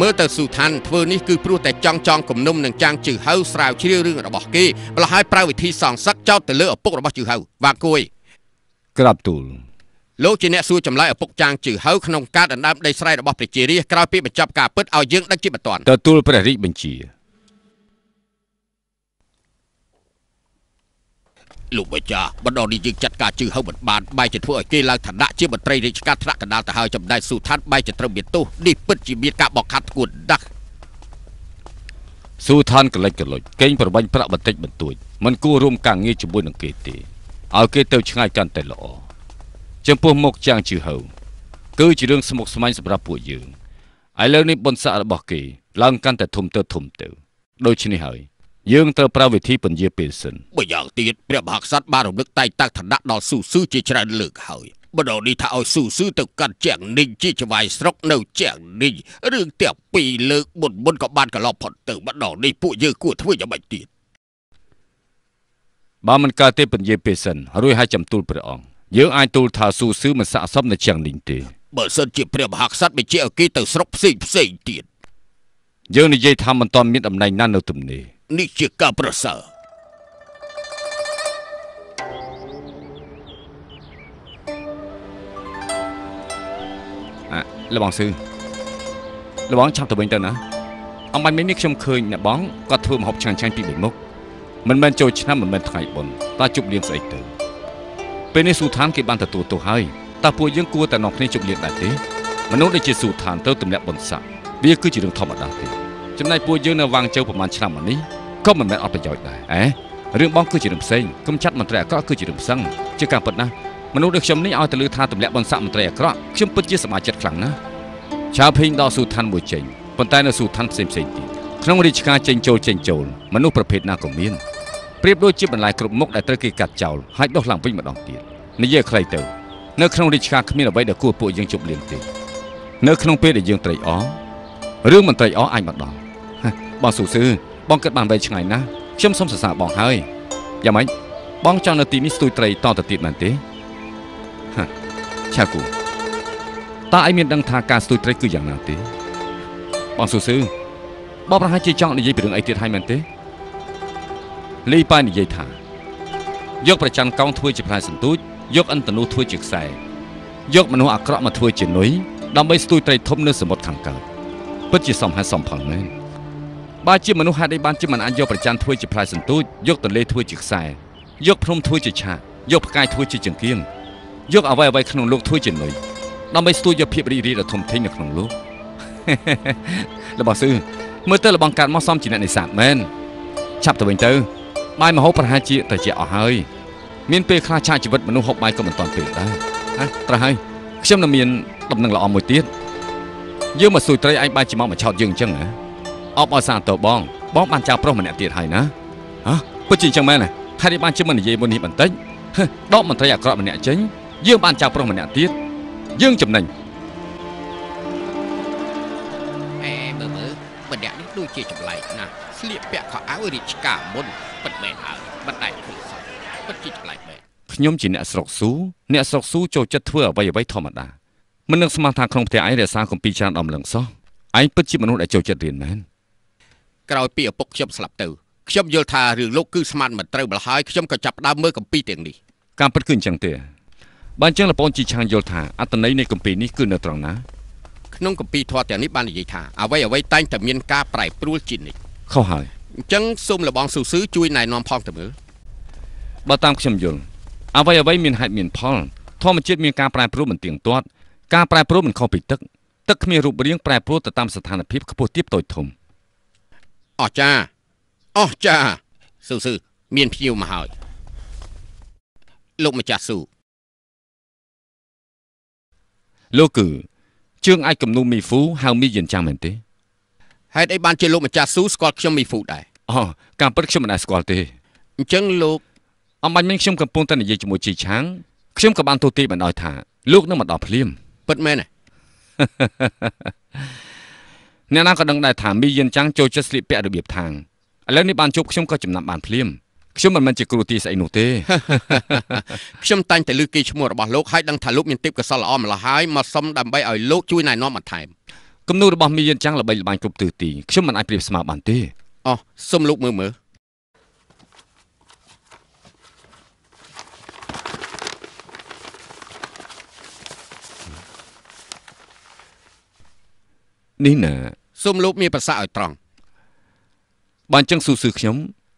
មើលទៅស៊ូថានធ្វើនេះគឺព្រោះតែចង់ចង់គំនុំនឹងចាំងជឺហៅស្រាវជ្រាវរឿងរបស់គេម្ល៉េះហើយប្រើវិធីសងសឹកចោតទៅលើឪពុករបស់ជឺហៅវាងគួយក្រាបទូលលោកជាអ្នកសួរចម្លើយឪពុកចាងជឺហៅក្នុងការដណ្ដើមដីស្រែរបស់ប្រជារាស្ត្រក្រោយពីបញ្ចប់ការពិតឲ្យយើងដឹងជាបន្ទាន់ទទួលព្រះរាជបញ្ជា លោកម្ចាស់បណ្ដោនេះយើងចាត់ការជឿហៅមិនបានបែរជាធ្វើឲ្យគេឡើងឋានៈជាមន្ត្រីរាជការថ្នាក់កណ្ដាលទៅហើយចំណែកស៊ូថានបែរជាត្រូវមានទោសនេះពិតជាមានការបោកខាត់ធ្ងន់ណាស់ស៊ូថានកលិចកលុចកេងប្របាញ់ប្រាក់បន្តិចបន្តួចមិនគួររួមការងារជាមួយនឹងគេទេឲ្យគេទៅឆ្ងាយកាន់តែល្អចំពោះមុខចាងជឺហៅគឺជារឿងស្មុគស្មាញសម្រាប់ពួកយើងឥឡូវនេះបុណ្យស័ក្តិរបស់គេឡើងកាន់តែធំទៅធំទៅដូច្នេះហើយ យើងត្រូវប្រើវិធីពន្យាពេលសិនបើយ៉ាងទៀតព្រះមហាក្សត្របានរំលឹកតែងតាំងឋានៈដល់ស៊ូស៊ឺជាច្រើនលើកហើយបដូរនេះថាឲ្យស៊ូស៊ឺទៅកាត់ជាងនីងជាចវាយស្រុកនៅជាងនីងរឿងទាំងពីរលើកមុនមុនក៏បានកន្លងផុតទៅម្ដងនេះពួកយើងគួរធ្វើយ៉ាងម៉េចទៀតបើមិនកើតទេពន្យាពេលសិនរួចហើយចាំទូលព្រះអង្គយើងអាចទូលថាស៊ូស៊ឺមិនស័ក្តិសមនៅជាងនេះទេបើសិនជាព្រះមហាក្សត្របញ្ជាឲ្យគេទៅស្រុកផ្សេងផ្សេងទៀតយើងនិយាយថាមិនទាន់មានតំណែងណានៅទំនេរ នេះជាការប្រសើរអ่ะលបងស៊ឺលបងឆាប់ទៅវិញទៅណាអំបញ្ញមិញនេះខ្ញុំឃើញអ្នកបងគាត់ធ្វើម្ហូបឆ្ងាញ់ឆ្ងាញ់ពីបីមុខមិនមែនចូលឆ្នាំមិនមែនថ្ងៃបុណ្យតើជប់លៀងស្អីទៅពេលនេះស៊ូឋានគេបានទទួលទោសហើយតើពួកយើងគួរតែនាំគ្នាជប់លៀងដែរទេមនុស្សដែលជាស៊ូឋានទៅទម្លាក់បុណ្យស័ក្តិវាគឺជារឿងធម្មតាទេចំណែកពួកយើងនៅវាងជើប្រហែលឆ្នាំមកនេះ ក៏មិនមែនអត់ប្រយោជន៍ដែរអេរឿងបងគឺជារឿងផ្សេងកុំចាត់មន្ត្រីអាក្រក់គឺជារឿងផ្សឹងជាការពិតណាស់មនុស្សដូចខ្ញុំនេះឲ្យទៅលើថាទម្លាក់បុណ្យស័ក្តិមន្ត្រីអាក្រក់ខ្ញុំពិតជាសប្បាយចិត្តខ្លាំងណាស់ឆាវភេងដល់ស៊ូឋានមួយចេញប៉ុន្តែនៅស៊ូឋានផ្សេងផ្សេងៗទៀតក្នុងរាជការចេញចូលចេញចូលមនុស្សប្រភេទណាក៏មានប្រៀបដូចជាបន្លែគ្រប់មុខដែលត្រូវគេកាត់ចោលហើយដុសឡើងវិញម្ដងទៀតនិយាយខ្លីទៅនៅក្នុងរាជការគ្មានអ្វីដែលគួរពួកយើងជប់លៀងទេនៅក្នុងពេលដែលយើងត្រេកអររឿងមិនត្រេកអរអាចមកដល់បងស៊ូស៊ឺ បងគិតបានវែងឆ្ងាយណាស់ខ្ញុំសូមសរសើរបងហើយយ៉ាងម៉េចបងចង់នៅទីនេះស្ទួយត្រីតទៅទៀតមែនទេហាឆាគូតើឯងមានដឹងថាការស្ទួយត្រីគឺយ៉ាងណាទេបងស៊ូស៊ឺបងប្រហែលជាចង់និយាយពីរឿងអីទៀតហើយមែនទេលីប៉ានិយាយថាយកប្រច័នកោងធ្វើជាផ្លែសន្ទូចយកអិនតនូធ្វើជាខ្សែយកមនុស្សអាក្រក់មកធ្វើជានុយដើម្បីស្ទួយត្រីធំនៅសមុទ្រខាងកើតពិតជាសមហេតុសមផលមែន បើជាមនុស្សហេតុអីបានជាមិនអាចយកប្រច័នធ្វើជាផ្លែសន្ទូចយកទន្លេធ្វើជាខ្សែយកភ្នំធ្វើជាឆាកយកផ្កាយធ្វើជាចង្គៀងយកអ្វីអ្វីក្នុងលោកធ្វើជានុយដើម្បីស្ទួយយកភាពរីករាយដ៏ធំធេងនៅក្នុងលោករបស់ស៊ឺមើលទៅលបងកាត់មកសំជាអ្នកនេសាទមែនឆាប់ទៅវិញទៅបាយមហូបប្រហែលជាត្រជាក់អស់ហើយមានពេលខ្លះឆាកជីវិតមនុស្សហូបបាយក៏មិនតាន់ពេលដែរណាត្រូវហើយខ្ញុំនៅមានដំណឹងល្អមួយទៀតយើងមកសួយត្រីឯងបាយជាមកមកឆោតយើងអញ្ចឹងណា អបអរសាទរបង បងបានចៅប្រុសម្នាក់ទៀតហើយណាហ៎ពិតជាអញ្ចឹងមែនណាហេតុនេះបានជាមិននិយាយមុននេះបន្តិចហឹដកមន្ត្រីអាក្រក់ម្នាក់ចេញយើងបានចៅប្រុសម្នាក់ទៀតយើងចំណេញអេមើលមើលម្នាក់នេះដូចជាចម្លែកណាស់ស្លៀកពាក់ខោអាវរាជការមុនពិតមែនហើយមិនដែលឃើញសោះពិតជាចម្លែកមែនខ្ញុំជាអ្នកស្រុកស៊ូអ្នកស្រុកស៊ូចូលចិត្តធ្វើអ្វីអ្វីធម្មតាមិននឹកស្មានថាក្នុងផ្ទះឯងរក្សាគម្ពីរច្រើនដំលឹងសោះឯងពិតជាមនុស្សដែលចូលចិត្តរៀនមែន ក្រោយពីឪពុកខ្ញុំស្លាប់ទៅខ្ញុំយល់ថារឿងលោកគឺស្មានមិនត្រូវម្ល៉េះហើយខ្ញុំក៏ចាប់ផ្ដើមមើលកម្ពីទាំងនេះការពិតគឺអញ្ចឹងទេបើអញ្ចឹងលបងជីឆាងយល់ថាអត្តន័យនៃគម្ពីរនេះគឺនៅត្រង់ណាក្នុងកម្ពីធម៌ទាំងនេះបាននិយាយថាអ្វីអ្វីតែងតែមានការប្រែប្រួលជានិច្ចខុសហើយអញ្ចឹងសូមលបងស៊ូស៊ឺជួយណែនាំផងទៅមើលបើតាមខ្ញុំយល់អ្វីអ្វីមានហេតុមានផលធម្មជាតិមានការប្រែប្រួលមិនទៀងទាត់ការប្រែប្រួលមិនខុសពីទឹកទឹកគ្មានរូបរាងប្រែប្រួលទៅតាមស្ថានភាពខ្ពស់ទាបតូចធំ អស់ចាអស់ចាស៊ូស៊ឺមានភ្ញៀវមកហើយលោកម្ចាស់ស៊ូលោកគឺជើងអាចគំនូមីហ្វូហៅមីយិនចាំមែនទេហេតុអីបានជាលោកម្ចាស់ស៊ូស្គាល់ខ្ញុំមីហ្វូដែរអូការពិតខ្ញុំមិនដែលស្គាល់ទេអញ្ចឹងលោកអំបញ្ញមិញខ្ញុំកំពុងតែនិយាយជាមួយជីឆាងខ្ញុំក៏បានទូទាយបណ្ដោយថាលោកនឹងមកដល់ភ្លាមពិតមែនទេ អ្នកណាក៏ដឹងដែរថាមីយានចាំងចូលចិត្តស្លៀកពាក់របៀបថាងឥឡូវនេះបានជួបខ្ញុំក៏ចំណាប់បានភ្លាមខ្ញុំមិនមែនជាគ្រូទីស្អីនោះទេខ្ញុំតែងតែលើគេឈ្មោះរបស់លោកហើយដឹងថាលោកមានទេពកោសល្យល្អម្ល៉េះហើយមកសុំដើម្បីឲ្យលោកជួយណែនាំបន្ថែមគំនូរបស់មីយានចាំងល្បីល្បាញគ្រប់ទិសទីខ្ញុំមិនអាចប្រៀបស្មើបានទេអោះសុំលោកមើលមើល នេះណាសុំលោកមានប្រសាសន៍ឲ្យត្រង់បើអញ្ចឹងស៊ូស៊ឺខ្ញុំ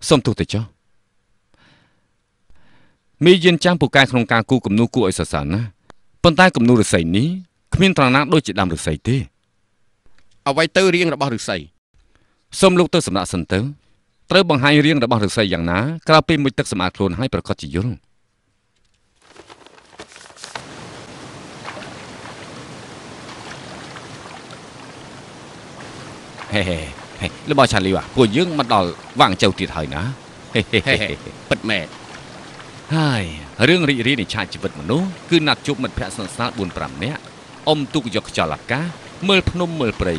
សូមទោសទៅចុះមីយិនចាំងពូកែក្នុងការគូគំនូរគួរឲ្យសរសើរណាស់ប៉ុន្តែគំនូរឫស្សីនេះគ្មានត្រង់ណាដូចជាដើមឫស្សីទេអ្វីទៅរៀងរបស់ឫស្សីសូមលោកទៅសម្រាប់សិនទៅត្រូវបង្ហាញរៀងរបស់ឫស្សីយ៉ាងណាក្រៅពីមុជទឹកសម្អាតខ្លួនឲ្យប្រកាសជាយល់ ហេហេហេរបស់ឆាលីវពួកយើងមកដល់វាងចៅទៀតហើយណាហេហេហេហេហេពិតមែនហើយរឿងរីករាយនៃឆាកជីវិតមនុស្សគឺណាត់ជួបមិត្តភ័ក្តិស្និទ្ធស្នាល4 5នាក់អុំទូកយកខ្យល់អាកាសមើលភ្នំមើលព្រៃ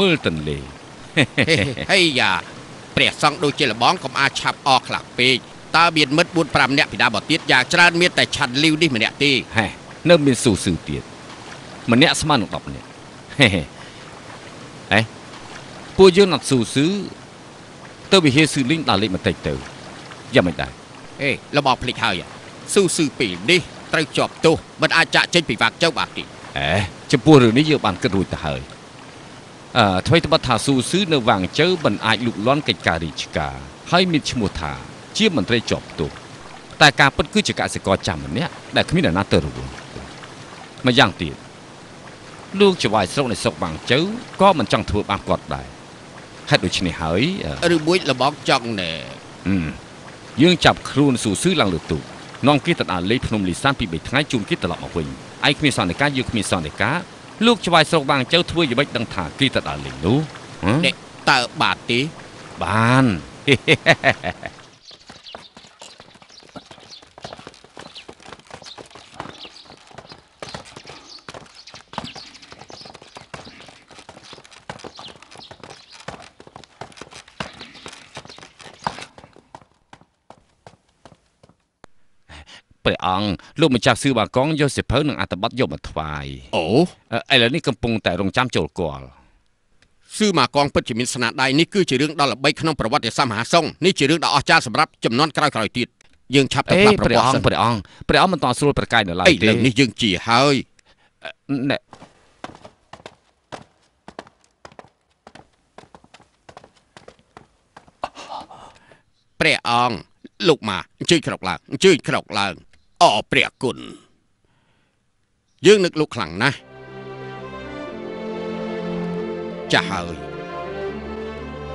មើលទន្លេហេហេហេយ៉ាព្រះសង្ឃដូចជាលបងកុំអាចឆាប់អស់ខ្លះពេកតើមានមិត្ត4 5នាក់ពីដើមមកទៀតយ៉ាងច្រើនមានតែឆាត់លីវនេះម្នាក់ទេហេនៅមានស៊ូស៊ឺទៀតម្នាក់ស្មើនឹង10នាក់ហេហេហេ ពួកយើងអត់ស៊ូស៊ឺទៅវិហារស៊ឺលីងដល់លេខបន្តិចទៅយ៉ាងមិនដែរហេរបស់ភ្លេចហើយស៊ូស៊ឺពីនេះត្រូវជាប់ទោសមិនអាចចាក់ចេញពីវាក់ចៅបានទេអេចំពោះរឿងនេះយើងបានគិតរួចទៅហើយអឺអ្វីត្បិតថាស៊ូស៊ឺនៅវាងជើមិនអាចលូកលាន់កិច្ចការរាជការហើយមានឈ្មោះថាជាមន្ត្រីជាប់ទោសតែការពិតគឺជាកសិករចាំម្នាក់ដែលគ្មានអ្នកណាទៅរួមម្យ៉ាងទៀតលោកចវាយស្រុកនៃស្រុកវាងជើក៏មិនចង់ធ្វើបាបគាត់ដែរ ហេតុដូច្នេះហើយអឺឬមួយលបងចង់ណែហឹមយើងចាប់ខ្លួនស៊ូស៊ឺឡើងលើទូកនាំគេទៅដល់លេខភ្នំលីសានពី3ថ្ងៃជូនគេត្រឡប់មកវិញឯងគ្មានសន្និការយើងគ្មានសន្និការលោកច្បាយស្រុកវាងជើធ្វើយ៉ាងម៉េចដឹងថាគេទៅដល់លេខនោះហ៎នេះតើបាទទេបាន ព្រះអង្គលោកម្ចាស់សឿបាកងយកសិភៅនិងអត្ថបទយកមកថ្វាយអូអឺឥឡូវនេះកំពុងតែរងចាំចូលគាល់ស៊ឺម៉ាកងពិតជាមានស្នាដៃនេះគឺជារឿងដ៏ល្បីក្នុងប្រវត្តិសាស្ត្រមហាសង្ឃនេះជារឿងដ៏អស្ចារ្យសម្រាប់ចំនួនក្រោយៗទៀតយើងឆាប់ទៅអេផ្លាស់ប្រព្រះព័ន្ធអង្គសិនព្រះអង្គព្រះអង្គមិនតស្រួលប្រកាយនៅឡើយអីទេលើកនេះយើងជាហើយណែព្រះអង្គលោកមកអញ្ជើញក្រោកឡើងអញ្ជើញក្រោកឡើង អរព្រះគុណយើងនឹកលោកខ្លាំងណាស់ចាស់ហើយ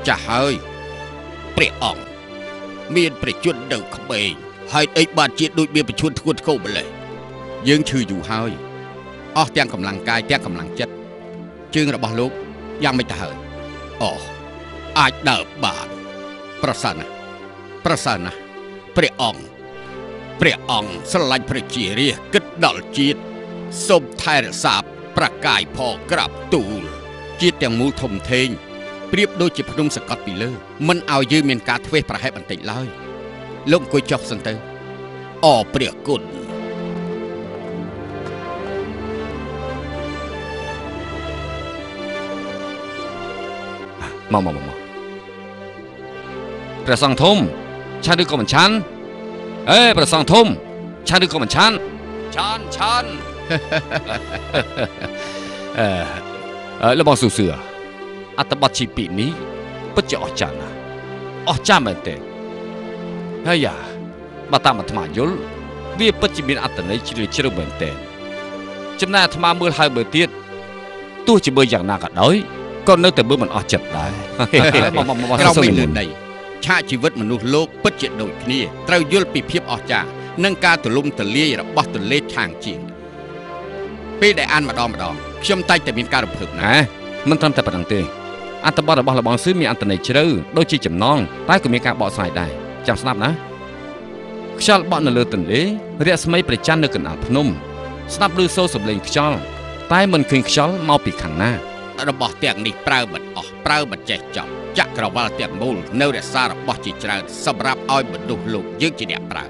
ចាស់ហើយព្រះអង្គមានប្រជជននៅក្មេងហើយអីបានជាដូចមានប្រជជនធ្ងន់ធ្ងរម្លេះយើងឈឺយូរហើយអស់ទាំងកម្លាំងកាយទាំងកម្លាំងចិត្តជើងរបស់លោកយ៉ាងមិនទៅហើយអូអាចដើរបានប្រសើរណាស់ប្រសើរណាស់ព្រះអង្គ ព្រះអង្គស្រឡាញ់ប្រជារាស្ត្រគិតដល់ជាតិសូមថែរក្សាប្រកាយផងក្រាបទូលជាតិទាំងមូលធំធេងប្រៀបដូចជាភ្នំសង្កត់ពីលើមិនឲ្យយើងមានការធ្វេសប្រហែសបន្តិចឡើយលោកអង្គុយចុះសិនទៅអរព្រះគុណមកមកមកមកព្រះសង្ឃធំឆានឬក៏មិនឆាន អេព្រះសង្ឃធំឆានឬក៏មិនឆានឆានឆានអឺអឺលោកបងស៊ូស៊ឺអត្តបទជីពីនេះពិតជាអស្ចារ្យណាស់អស្ចារ្យមែនទេហើយយ៉ាបើតាមអាត្មាយល់វាពិតជាមានអត្តន័យជ្រាលជ្រៅមែនទេចំណាយអាត្មាមើលហើយមើលទៀតទោះជាមើលយ៉ាងណាក៏ដោយក៏នៅតែមើលមិនអស់ចិត្តដែរមកមកមកក្រោមសុំមេនិលើមន្តដី ឆាកជីវិតមនុស្សលោកពិតជាដូចគ្នាត្រូវយល់ពីភាពអស្ចារ្យនិងការទូលំទូលាយរបស់ទន្លេឆាងជាងពេលដែលអានម្ដងម្ដងខ្ញុំតែងតែមានការរំភើបណាស់ណាមិនត្រឹមតែប៉ុណ្្នឹងទេអត្ថបទរបស់លបងស៊ឺមានអត្ថន័យជ្រៅដូចជាចំណងតែក៏មានការបកស្រាយដែរចាំស្ដាប់ណាខ្យល់បក់នៅលើទន្លេរស្មីព្រះច័ន្ទនៅកណ្ដាលភ្នំ ស្ដាប់ឮសូរសំឡេងខ្យល់តែមិនឃើញខ្យល់មកពីខាងណារបស់ទាំងនេះប្រើមិនអស់ប្រើមិនចេះចប់ ចក្រវាលទាំងមូលនៅរក្សារបស់ជាច្រើនសម្រាប់ឲ្យមនុស្សលោកយើងជាអ្នកប្រើ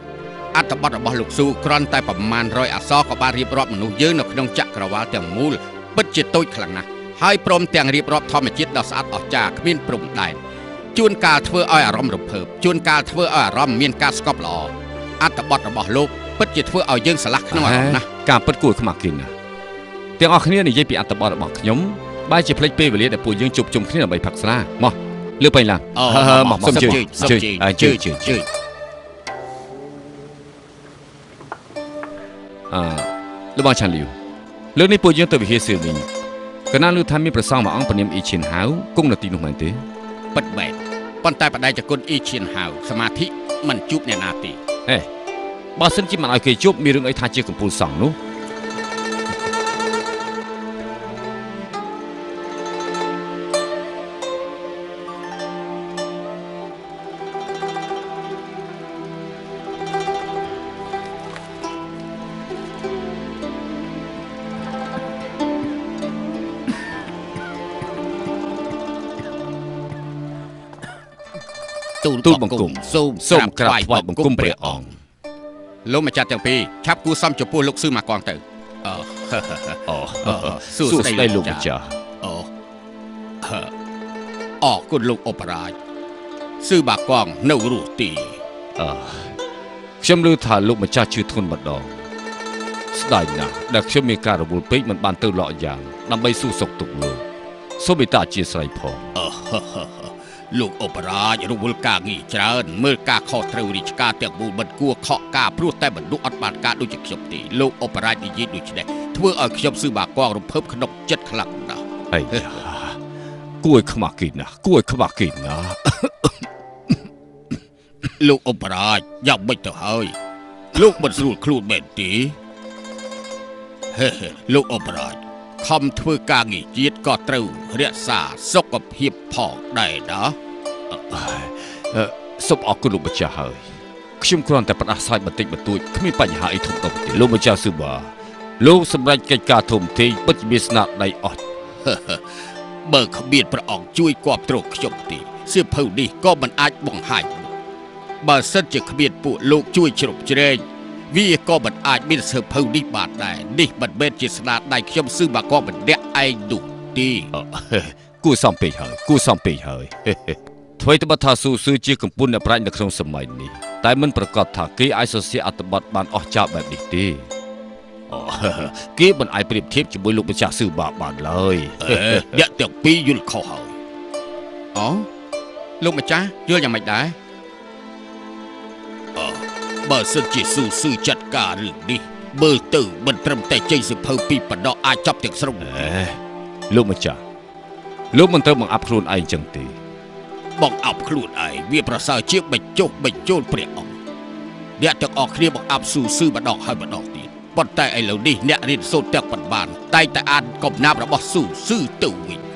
អត្ថបទរបស់លោកស៊ូគ្រាន់តែប្រមាណ100អក្សរក៏បានរៀបរាប់មនុស្សយើងនៅក្នុងចក្រវាលទាំងមូលពិតជាតូចខ្លាំងណាស់ហើយព្រមទាំងរៀបរាប់ធម្មជាតិដ៏ស្អាតអស្ចារ្យគ្មានព្រំដែនជួនកាលធ្វើឲ្យអារម្មណ៍រំភើបជួនកាលធ្វើឲ្យអារម្មណ៍មានការស្កប់ល្អអត្ថបទរបស់លោកពិតជាធ្វើឲ្យយើងស្រឡះក្នុងអារម្មណ៍ណាស់ការពិតគួរឲ្យខ្មាស់គេណាស់ទាំងអស់គ្នានិយាយពីអត្ថបទរបស់ខ្ញុំបែរជាភ្លេចពេលវេលាដែលពួកយើងជួបជុំគ្នាដើម្បីផឹកស្រាមក លើកពេញឡើងអូហឺមកសុំជើញសុំជើញជើញអើជើញជើញជើញអឺលោកបងឆាន់លីវលើកនេះពួកយើងទៅវិហារសៀវវិញកណាលឺថាមានប្រសងមួយអង្គព្រានាមអ៊ីឈិនហៅគង់នៅទីនោះមែនទេពិតមែនប៉ុន្តែបដិជគុណអ៊ីឈៀនហៅសមាធិមិនជួបអ្នកណាទេអេបើសិនជាមិនឲ្យគេជួបមានរឿងអីថាជាកំពូលសង្ឃនោះ ទូលទូលបង្គំសូមសូមក្រាបថ្វាយបង្គំព្រះអង្គលោកម្ចាស់ទាំងពីរឆាប់គួសមចំពោះលោកស៊ឺម៉ាកងទៅអឺអូសួសួស្ដីស្ដីលោកម្ចាស់អូហឺអរគុណលោកអបរាជស៊ឺបាកងនៅរស់ទីអឺខ្ញុំឮថាលោកម្ចាស់ជឿធ្ងន់ម្ដងស្ដាយណាស់ដែលខ្ញុំមានការរវល់ពេកមិនបានទៅលក់យ៉ាងដើម្បីសួរសុខទុក្ខលោកសូមមេត្តាអធិស្ឋានផងអឺហឺហឺហឺ លោកអបរាជរវល់ការងារច្រើនមើលការខុសត្រូវរាជការទាំងមូលមិនគួរខកការព្រោះតែមនុស្សអត់បានការដូចជាខ្ញុំទេលោកអបរាជនិយាយដូចនេះធ្វើឲ្យខ្ញុំស៊ឺបាកងរំភើបក្នុងចិត្តខ្លាំងណាស់អីយ៉ាគួរឲ្យខ្មាស់គេណាស់គួរឲ្យខ្មាស់គេណាស់លោកអបរាជយ៉ាងម៉េចទៅហើយ លោកមិនស្រួលខ្លួនមែនទេហេហេលោកអបរាជ ខំធ្វើការងារជាតិក៏ត្រូវរក្សាសុខភាពផងដែរណាអឺសូមអរគុណលោកម្ចាស់ហើយខ្ញុំគ្រាន់តែផ្ដាសាយបន្តិចបន្តួចគ្មានបញ្ហាអីធំដុំទេលោកម្ចាស់ស៊ឺបាលោកសម្រេចកិច្ចការធំធេងពិតជាមានស្នាដៃអស់បើគ្មានព្រះអង្គជួយគ្រប់គ្រងខ្ញុំទេសៀវភៅនេះក៏មិនអាចបង្ហាញបើសិនជាគ្មានពួកលោកជួយជ្រោមជ្រែង វាក៏មិនអាចមានសៀវភៅនេះបានដែរនេះមិនមែនជាស្នាដៃខ្ញុំស៊ឺបាកងម្នាក់ឯងនោះទេអឺគួរសំពេកហើយគួរសំពេកហើយអ្វីត្បិតថាស៊ូស៊ឺជាកម្ពុជាអ្នកប្រាជ្ញនៅក្នុងសម័យនេះតែមិនប្រកាសថាគេអាចសរសេរអត្ថបទបានអស្ចារ្យបែបនេះទេអូគេមិនអាចប្រៀបធៀបជាមួយលោកម្ចាស់ស៊ឺបាបានឡើយអេអ្នកទាំងពីរយល់ខុសហើយអូលោកម្ចាស់យល់យ៉ាងម៉េចដែរអឺ បើសិនជាស៊ូស៊ឺចាត់ការរឿងនេះមើលទៅមិនត្រឹមតែចេញសិភៅពីបណ្ដោះអាចចាប់ទាំងស្រុងអេលោកម្ចាស់លោកមិនត្រូវបង្អាប់ខ្លួនឯងចឹងទេបងអប់ខ្លួនឯងវាប្រសើរជាងបញ្ចុះបញ្ចូលព្រះអង្គអ្នកទាំងអស់គ្នាបង្អាប់ស៊ូស៊ឺម្ដងហើយម្ដងទៀតប៉ុន្តែឥឡូវនេះអ្នករៀនសូត្រទាំងប៉ុន្មានតែងតែអានកំណាព្យរបស់ស៊ូស៊ឺទៅវិញ